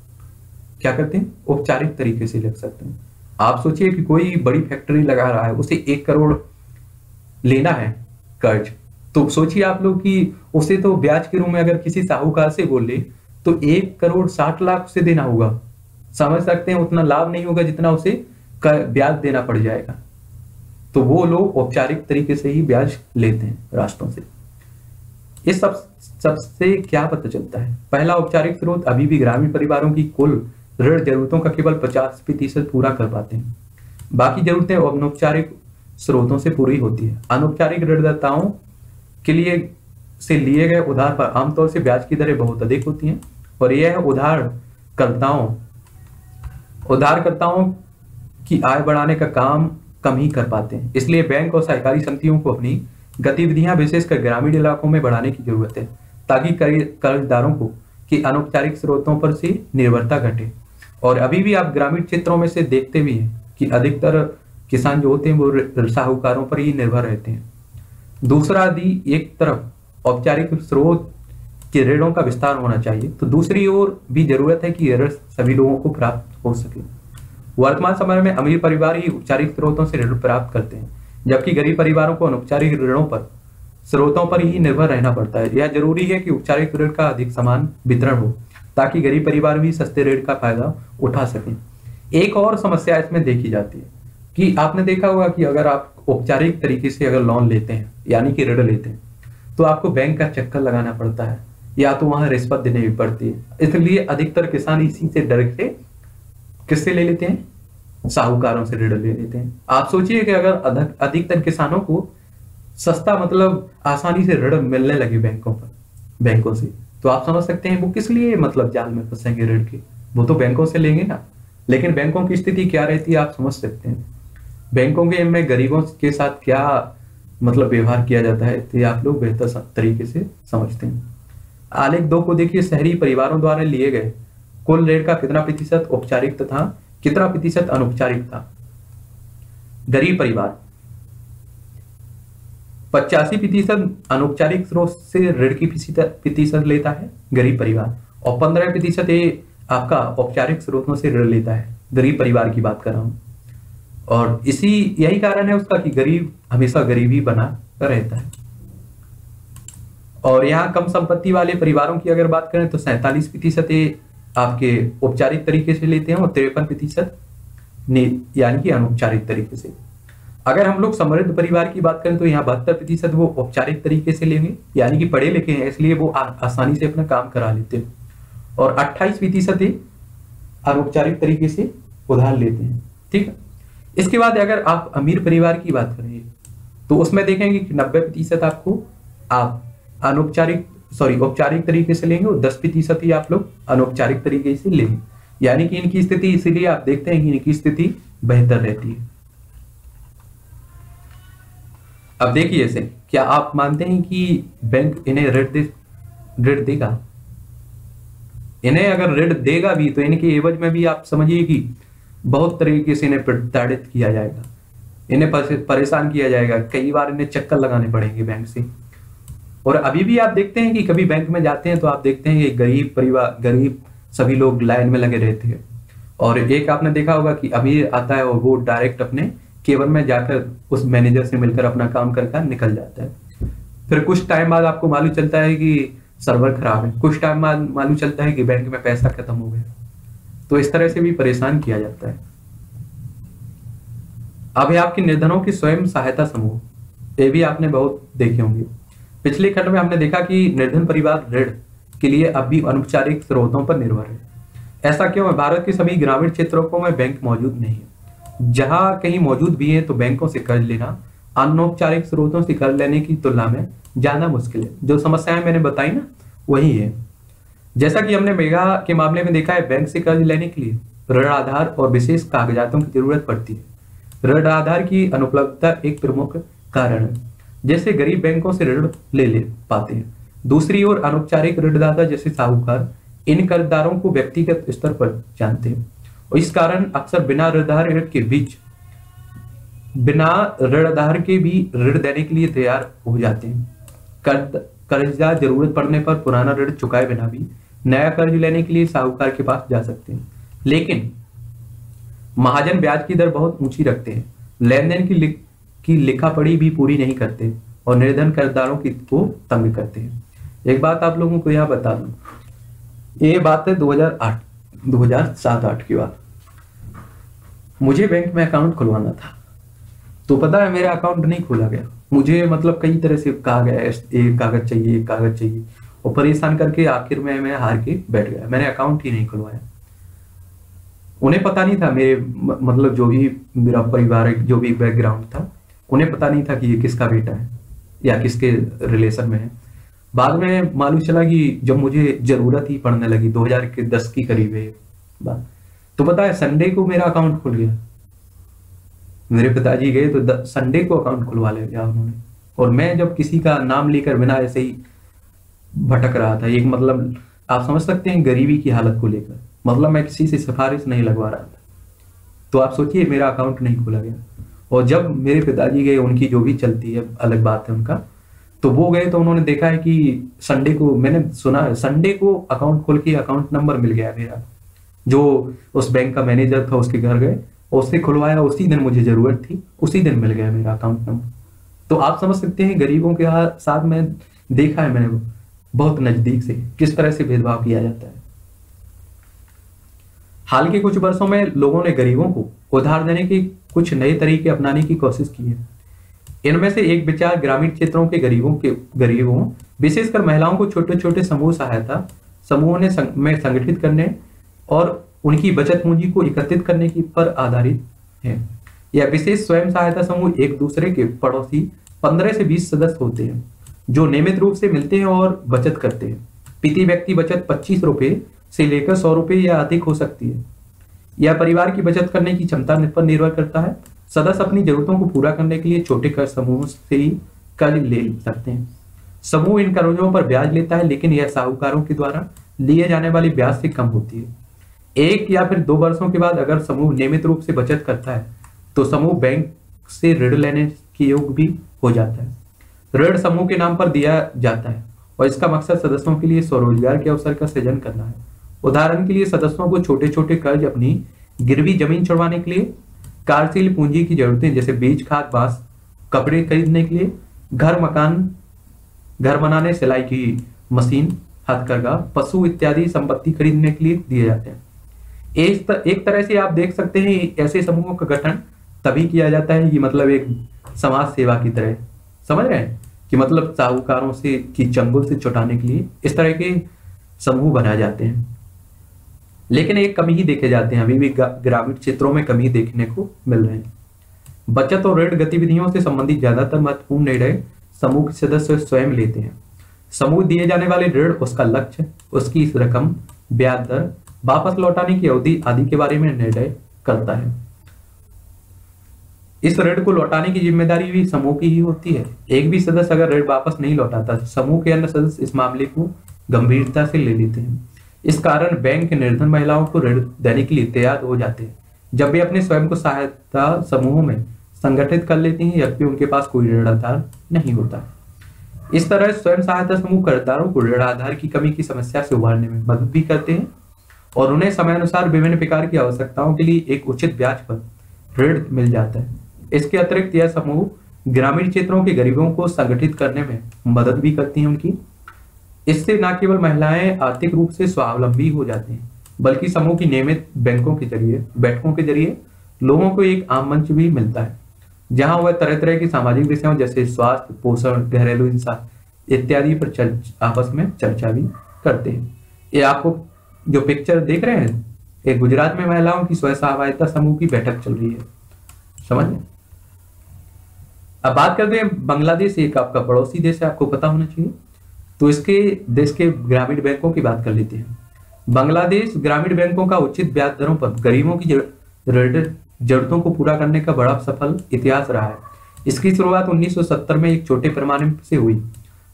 क्या करते हैं? औपचारिक तरीके से ले सकते हैं। आप सोचिए कि कोई बड़ी फैक्ट्री लगा रहा है, उसे एक करोड़ लेना है कर्ज। तो सोचिए आप लोग कि उसे तो ब्याज के रूप में अगर किसी साहूकार से बोल तो एक करोड़ साठ लाख उसे देना होगा। समझ सकते हैं, उतना लाभ नहीं होगा जितना उसे ब्याज देना पड़ जाएगा। तो वो लोग औपचारिक तरीके से ही ब्याज लेते हैं राष्ट्रों से। इस सब, सबसे क्या पता चलता है? पहला औपचारिक स्रोत अभी भी ग्रामीण परिवारों की कुल ऋण जरूरतों का केवल पचास प्रतिशत पूरा कर पाते हैं। बाकी जरूरतें अनौपचारिक स्रोतों से पूरी होती है। अनौपचारिक ऋणदाताओं के लिए से लिए गए उधार पर आमतौर से ब्याज की दरें बहुत अधिक होती हैं। और यह उधारकर्ताओं उधारकर्ताओं की आय बढ़ाने का काम कम ही कर पाते हैं। इसलिए बैंक और सहकारी समितियों को अपनी गतिविधियाँ विशेषकर ग्रामीण इलाकों में बढ़ाने की ज़रूरत है, ताकि कर्जदारों को की अनौपचारिक स्रोतों पर से निर्भरता घटे। और अभी भी आप ग्रामीण क्षेत्रों में से देखते भी हैं कि अधिकतर किसान जो होते हैं वो साहूकारों पर ही निर्भर रहते हैं। दूसरा यदि एक तरफ़ औपचारिक स्रोत के ऋणों का विस्तार होना चाहिए तो दूसरी ओर भी ज़रूरत है कि ऋण सभी लोगों को प्राप्त हो सके। वर्तमान समय में अमीर परिवार ही औपचारिक स्रोतों से ऋण प्राप्त करते हैं, जबकि गरीब परिवारों को अनौपचारिक ऋणों पर, स्रोतों पर ही निर्भर रहना पड़ता है। यह ज़रूरी है कि औपचारिक ऋण का अधिक समान वितरण हो। ताकि गरीब परिवार भी सस्ते ऋण का फ़ायदा उठा सकें। एक और समस्या इसमें देखी जाती है कि आपने देखा होगा कि अगर आप औपचारिक तरीके से अगर लोन लेते हैं, यानी कि ऋण लेते हैं तो आपको बैंक का चक्कर लगाना पड़ता है, या तो वहाँ रिश्वत देनी पड़ती है। इसलिए अधिकतर किसान इसी से डर के किससे ले लेते हैं? साहूकारों से ऋण ले लेते हैं। आप सोचिए कि अगर अधिकतर किसानों को सस्ता मतलब आसानी से ऋण मिलने लगे बैंकों पर, बैंकों से। तो आप समझ सकते हैं वो किस लिए मतलब जाल में फंसेंगे ऋण के। वो तो बैंकों से लेंगे ना। लेकिन बैंकों की स्थिति क्या रहती है, आप समझ सकते हैं। बैंकों के में गरीबों के साथ क्या मतलब व्यवहार किया जाता है तो आप लोग बेहतर तरीके से समझते हैं। आलेख दो को देखिए, शहरी परिवारों द्वारा लिए गए। कुल ऋण का कितना प्रतिशत औपचारिक तथा कितना प्रतिशत अनौपचारिक था? गरीब परिवार। पचासी प्रतिशत अनौपचारिक स्रोत से ऋण की प्रतिशत लेता है गरीब परिवार, और पंद्रह प्रतिशत ये आपका औपचारिक स्रोतों से ऋण लेता है। गरीब परिवार की बात कर रहा हूँ। और इसी, यही कारण है उसका कि गरीब हमेशा गरीबी बना रहता है। और यहाँ कम संपत्ति वाले परिवारों की अगर बात करें तो सैतालीस प्रतिशत आपके औपचारिक तरीके से लेते हैं और तिरपन प्रतिशत यानी कि अनौपचारिक तरीके से। अगर हम लोग समृद्ध परिवार की बात करें तो यहाँ बहत्तर प्रतिशत वो औपचारिक तरीके से लेंगे, यानी कि पढ़े लिखे हैं, इसलिए वो आसानी से अपना काम करा लेते हैं। और अट्ठाईस प्रतिशत अनौपचारिक तरीके से उधार लेते हैं, ठीक है? इसके बाद अगर आप अमीर परिवार की बात करें तो उसमें देखेंगे कि नब्बे प्रतिशत आपको आप अनौपचारिक, सॉरी, औपचारिक तरीके से लेंगे और दस प्रतिशत ही आप लोग अनौपचारिक तरीके से लेंगे। यानी कि इनकी स्थिति, इसीलिए आप देखते हैं कि इनकी स्थिति बेहतर रहती है। अब देखिए इसे क्या आप मानते हैं कि बैंक इन्हें ऋण दे, ऋण देगा? इन्हें अगर ऋण देगा भी तो इनके एवज में भी आप समझिए कि बहुत तरीके से इन्हें प्रताड़ित किया जाएगा। इन्हें परेशान किया जाएगा। कई बार इन्हें चक्कर लगाने पड़ेंगे बैंक से। और अभी भी आप देखते हैं कि कभी बैंक में जाते हैं तो आप देखते हैं कि गरीब परिवार गरीब सभी लोग लाइन में लगे रहते हैं। और एक आपने देखा होगा कि अभी आता है और वो डायरेक्ट अपने केवल में जाकर उस मैनेजर से मिलकर अपना काम करके निकल जाता है। फिर कुछ टाइम बाद आपको मालूम चलता है कि सर्वर खराब है। कुछ टाइम बाद मालूम चलता है कि बैंक में पैसा खत्म हो गया। तो इस तरह से भी परेशान किया जाता है। अभी आपके निर्धनों की स्वयं सहायता समूह, ये भी आपने बहुत देखे होंगे। पिछले खंड में हमने देखा कि निर्धन परिवार ऋण के लिए अब भी अनौपचारिक स्रोतों पर निर्भर है। ऐसा क्यों है? भारत के सभी ग्रामीण क्षेत्रों में बैंक मौजूद नहीं है। जहाँ कहीं मौजूद भी है तो बैंकों से कर्ज लेना। अनौपचारिक स्रोतों से कर्ज लेने की तुलना में ज़्यादा मुश्किल है। जो समस्याएँ मैंने बताई ना, वही है। जैसा कि हमने मेगा के मामले में देखा है, बैंक से कर्ज लेने के लिए ऋण आधार और विशेष कागजातों की ज़रूरत पड़ती है। ऋण आधार की अनुपलब्धता एक प्रमुख कारण है, जैसे गरीब बैंकों से ऋण ले ले पाते हैं। दूसरी ओर अनौपचारिक ऋणदाता जैसे साहूकार, इन कर्जदारों को व्यक्तिगत स्तर पर जानते हैं। और इस कारण अक्सर बिना ऋणधार ऋण के बीच, बिना ऋणधार के भी ऋण देने के लिए तैयार हो जाते हैं। कर्ज कर्जदार ज़रूरत पड़ने पर पुराना ऋण चुकाए बिना भी नया कर्ज लेने के लिए साहूकार के पास जा सकते हैं। लेकिन, महाजन ब्याज की दर बहुत ऊँची रखते हैं। लेन देन की लिख, की लिखा पढ़ी भी पूरी नहीं करते और निर्धन कर्जदारों की को तंग करते हैं। एक बात आप लोगों को यह बता दूँ। ये बात है 2008 2007-8 की बात। मुझे बैंक में अकाउंट खुलवाना था। तो पता है, मेरा अकाउंट नहीं खोला गया। मुझे मतलब कई तरह से कहा गया एक कागज़ चाहिए एक कागज़ चाहिए। और परेशान करके आखिर में मैं हार के बैठ गया। मैंने अकाउंट ही नहीं खुलवाया। उन्हें पता नहीं था मेरे मतलब जो भी मेरा परिवार जो भी बैकग्राउंड था, उन्हें पता नहीं था कि ये किसका बेटा है या किसके रिलेशन में है। बाद में मालूम चला कि जब मुझे ज़रूरत ही पड़ने लगी 2000 के करीब है तो पता है संडे को मेरा अकाउंट खुल गया। मेरे पिताजी गए तो संडे को अकाउंट खुलवा ले गया उन्होंने। और मैं जब किसी का नाम लेकर बिना ऐसे ही भटक रहा था, एक मतलब आप समझ सकते हैं गरीबी की हालत को लेकर। मतलब मैं किसी से सिफारिश नहीं लगवा रहा था। तो आप सोचिए, मेरा अकाउंट नहीं खोला गया। और जब मेरे पिताजी गए, उनकी जो भी चलती है, अलग बात है उनका तो वो गए तो उन्होंने देखा है कि संडे को मैंने सुना है संडे को अकाउंट खोल के अकाउंट नंबर मिल गया मेरा, जो उस बैंक का मैनेजर था, उसके घर गए, उसने खुलवाया, उसी दिन मुझे ज़रूरत थी, उसी दिन मिल गया मेरा अकाउंट नंबर तो आप समझ सकते हैं गरीबों के साथ में देखा है मैंने, बहुत नज़दीक से किस तरह से भेदभाव किया जाता है। हाल के कुछ वर्षों में लोगों ने गरीबों को उधार देने के कुछ नए तरीके अपनाने की कोशिश की है। इनमें से एक विचार ग्रामीण क्षेत्रों के गरीबों के गरीबों विशेषकर महिलाओं को छोटे छोटे समूह सहायता समूहों ने संग, में संगठित करने और उनकी बचत पूंजी को एकत्रित करने की पर आधारित है। यह विशेष स्वयं सहायता समूह एक दूसरे के पड़ोसी पंद्रह से बीस सदस्य होते हैं जो नियमित रूप से मिलते हैं और बचत करते हैं। प्रति व्यक्ति बचत पच्चीस रुपये से लेकर सौ रुपये या अधिक हो सकती है। यह परिवार की बचत करने की क्षमता पर निर्भर करता है। सदस्य अपनी जरूरतों को पूरा करने के लिए छोटे कर्ज समूह से ही कर्ज ले सकते हैं। समूह इन कर्जों पर ब्याज लेता है, लेकिन यह साहूकारों के द्वारा लिए जाने वाली ब्याज से कम होती है। एक या फिर दो वर्षों के बाद अगर समूह नियमित रूप से बचत करता है तो समूह बैंक से ऋण लेने के योग भी हो जाता है। ऋण समूह के नाम पर दिया जाता है और इसका मकसद सदस्यों के लिए स्वरोजगार के अवसर का सृजन करना है। उदाहरण के लिए सदस्यों को छोटे छोटे कर्ज अपनी गिरवी ज़मीन छुड़वाने के लिए कार्यशील पूंजी की जरूरतें, जैसे बीज, खाद, बाँस, कपड़े खरीदने के लिए घर मकान, घर बनाने, सिलाई की मशीन, हथकरघा, पशु इत्यादि संपत्ति खरीदने के लिए दिए जाते हैं। एक तरह से आप देख सकते हैं, ऐसे समूहों का गठन तभी किया जाता है कि मतलब एक समाज सेवा की तरह। समझ रहे हैं? कि मतलब साहूकारों से, की चंगुल से छुटाने के लिए इस तरह के समूह बनाए जाते हैं। लेकिन एक कमी ही देखे जाते हैं। अभी भी ग्रामीण क्षेत्रों में कमी देखने को मिल रहे हैं। बचत और ऋण गतिविधियों से संबंधित ज़्यादातर महत्वपूर्ण निर्णय समूह के सदस्य स्वयं लेते हैं। समूह दिए जाने वाले ऋण, उसका लक्ष्य, उसकी रकम, ब्याज दर, वापस लौटाने की अवधि आदि के बारे में निर्णय करता है। इस ऋण को लौटाने की ज़िम्मेदारी भी समूह की ही होती है। एक भी सदस्य अगर ऋण वापस नहीं लौटाता समूह के अन्य सदस्य इस मामले को गंभीरता से ले लेते हैं। इस कारण बैंक निर्धन महिलाओं को ऋण देने के लिए तैयार हो जाते हैं। जब वे अपने स्वयं को सहायता समूहों में संगठित कर लेती हैं जबकि उनके पास कोई ऋण आधार नहीं होता। इस तरह स्वयं सहायता समूह कर्जदारों को ऋण आधार की कमी की समस्या से उभारने में मदद भी करते हैं और उन्हें समय अनुसार विभिन्न प्रकार की आवश्यकताओं के लिए एक उचित ब्याज पर ऋण मिल जाता है। इसके अतिरिक्त यह समूह ग्रामीण क्षेत्रों के गरीबों को संगठित करने में मदद भी करती है उनकी। इससे न केवल महिलाएँ आर्थिक रूप से स्वावलंबी हो जाती हैं, बल्कि समूह की नियमित बैंकों के ज़रिए, बैठकों के ज़रिए लोगों को एक आम मंच भी मिलता है, जहाँ वह तरह तरह की सामाजिक विषयों जैसे स्वास्थ्य, पोषण, घरेलू हिंसा इत्यादि पर आपस में चर्चा भी करते हैं। ये आपको जो पिक्चर देख रहे हैं एक गुजरात में महिलाओं की स्व सहायता समूह की बैठक चल रही है। समझ में अब बात करते हैं बांग्लादेश, एक आपका पड़ोसी देश है, आपको पता होना चाहिए। तो इसके देश के ग्रामीण बैंकों की बात कर लेते हैं। बांग्लादेश ग्रामीण बैंकों का उचित ब्याज दरों पर गरीबों की जरूरतों को पूरा करने का बड़ा सफल इतिहास रहा है। इसकी शुरुआत 1970 में एक छोटे पैमाने से हुई।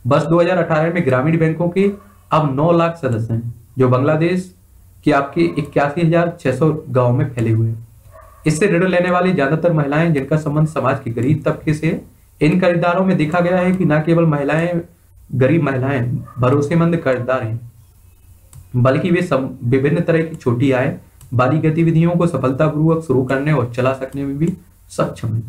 बस 2018 में ग्रामीण बैंकों के अब 9 लाख सदस्य हैं, जो बांग्लादेश के आपके इक्यासी हज़ार छह सौ गाँव में फैले हुए हैं। इससे ऋण लेने वाली ज़्यादातर महिलाएँ, जिनका संबंध समाज के गरीब तबके से इन खरीदारों में देखा गया है कि न केवल महिलाएँ गरीब महिलाएँ भरोसेमंद कर्जदार हैं, बल्कि वे सब विभिन्न तरह की छोटी आय वाली गतिविधियों को सफलतापूर्वक शुरू करने और चला सकने में भी सक्षम है।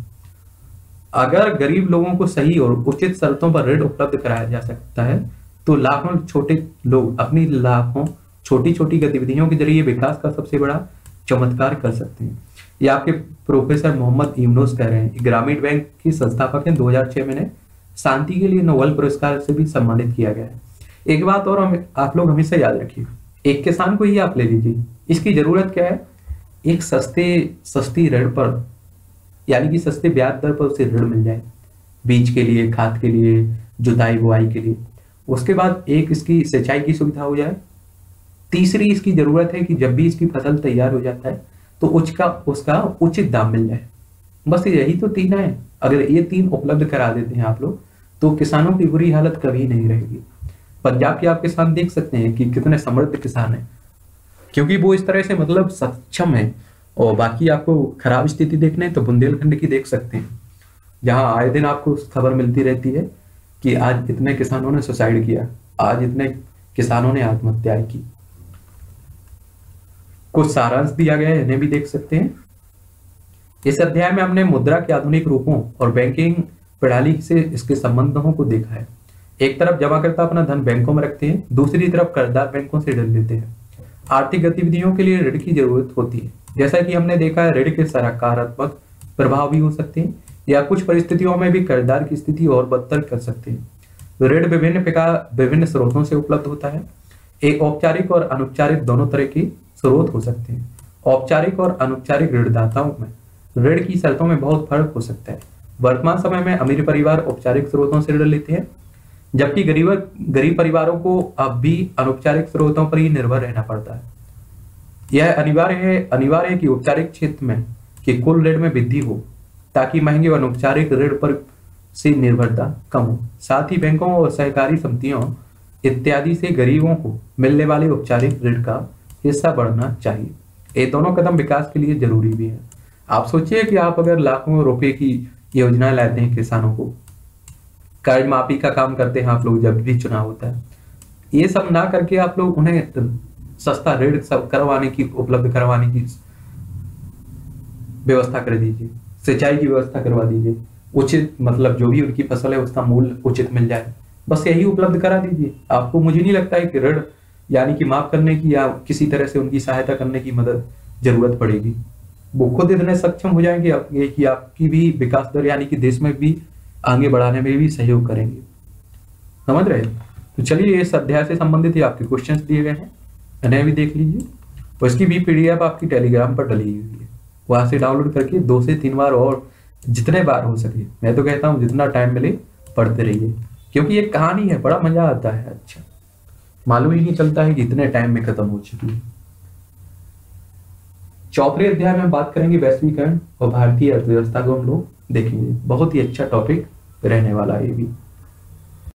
अगर गरीब लोगों को सही और उचित शर्तों पर ऋण उपलब्ध कराया जा सकता है तो लाखों छोटे लोग अपनी लाखों छोटी छोटी गतिविधियों के ज़रिए विकास का सबसे बड़ा चमत्कार कर सकते हैं। ये आपके प्रोफेसर मोहम्मद इमनोस कह रहे हैं ग्रामीण बैंक की संस्थापक हैं 2006 में शांति के लिए नोबेल पुरस्कार से भी सम्मानित किया गया है। एक बात और आप लोग हमेशा याद रखिए एक किसान को ही आप ले लीजिए। इसकी ज़रूरत क्या है? एक सस्ते, सस्ती ऋण पर, यानी कि सस्ते ब्याज दर पर उसे ऋण मिल जाए। बीज के लिए, खाद के लिए, जुताई, बुआई के लिए। उसके बाद एक इसकी सिंचाई की सुविधा हो जाए। तीसरी इसकी ज़रूरत है कि जब भी इसकी फ़सल तैयार हो जाता है तो उसका उसका उचित दाम मिल जाए। बस यही तो तीन है। अगर ये तीन उपलब्ध करा देते हैं आप लोग तो किसानों की बुरी हालत कभी नहीं रहेगी। पंजाब के आप किसान देख सकते हैं कि कितने समृद्ध किसान हैं। क्योंकि वो इस तरह से मतलब सक्षम है और बाकी आपको खराब स्थिति देखने तो बुंदेलखंड की देख सकते हैं। जहाँ आए दिन आपको खबर मिलती रहती है कि आज इतने किसानों ने सुसाइड किया, आज इतने किसानों ने आत्महत्या की। कुछ सारांश दिया गया है, इन्हें भी देख सकते हैं। इस अध्याय में हमने मुद्रा के आधुनिक रूपों और बैंकिंग प्रणाली से इसके संबंधों को देखा है। एक तरफ़ जमाकर्ता अपना धन बैंकों में रखते हैं, दूसरी तरफ़ कर्जदार बैंकों से ऋण लेते हैं। आर्थिक गतिविधियों के लिए ऋण की ज़रूरत होती है। जैसा कि हमने देखा है, ऋण के सकारात्मक प्रभाव भी हो सकते हैं, या कुछ परिस्थितियों में भी कर्जदार की स्थिति और बदतर कर सकते हैं। ऋण विभिन्न प्रकार, विभिन्न स्रोतों से उपलब्ध होता है। एक औपचारिक और अनौपचारिक दोनों तरह के स्रोत हो सकते हैं। औपचारिक और अनौपचारिक ऋणदाताओं में। ऋण की शर्तों में बहुत फ़र्क हो सकता है। वर्तमान समय में अमीर परिवार औपचारिक स्रोतों से ऋण लेते हैं, जबकि गरीब गरीब परिवारों को अब भी अनौपचारिक स्रोतों पर ही निर्भर रहना पड़ता है। यह अनिवार्य है अनिवार्य है कि औपचारिक क्षेत्र में कि कुल ऋण में वृद्धि हो, ताकि महँगे व अनौपचारिक ऋण पर से निर्भरता कम हो। साथ ही बैंकों और सहकारी समितियों इत्यादि से गरीबों को मिलने वाले औपचारिक ऋण का हिस्सा बढ़ना चाहिए। ये दोनों कदम विकास के लिए ज़रूरी भी है। आप सोचिए कि आप अगर लाखों रुपए की योजना लाते हैं किसानों को, कर्ज माफ़ी का काम करते हैं आप लोग जब भी चुनाव होता है, ये सब ना करके आप लोग उन्हें सस्ता ऋण सब करवाने की, उपलब्ध करवाने की व्यवस्था कर दीजिए, सिंचाई की व्यवस्था करवा दीजिए, उचित मतलब जो भी उनकी फ़सल है उसका मूल्य उचित मिल जाए, बस यही उपलब्ध करा दीजिए। आपको मुझे नहीं लगता है कि ऋण यानी कि माफ़ करने की या किसी तरह से उनकी सहायता करने की मदद ज़रूरत पड़ेगी। वो खुद इतने सक्षम हो जाएँगे कि आपकी भी विकास दर, यानी कि देश में भी आगे बढ़ाने में भी सहयोग करेंगे। समझ रहे तो चलिए, इस अध्याय से संबंधित आपके क्वेश्चंस दिए गए हैं। इन्हें भी देख लीजिए। और इसकी भी पीडीएफ आपकी टेलीग्राम पर डली हुई है। वहाँ से डाउनलोड करके दो से तीन बार और जितने बार हो सके। मैं तो कहता हूँ, जितना टाइम मिले, पढ़ते रहिए। क्योंकि ये कहानी है, बड़ा मज़ा आता है। अच्छा। मालूम ही नहीं चलता है कि इतने टाइम में खत्म हो चुकी है। चौथे अध्याय में बात करेंगे वैश्वीकरण और भारतीय अर्थव्यवस्था को हम लोग देखेंगे। बहुत ही अच्छा टॉपिक रहने वाला है ये भी।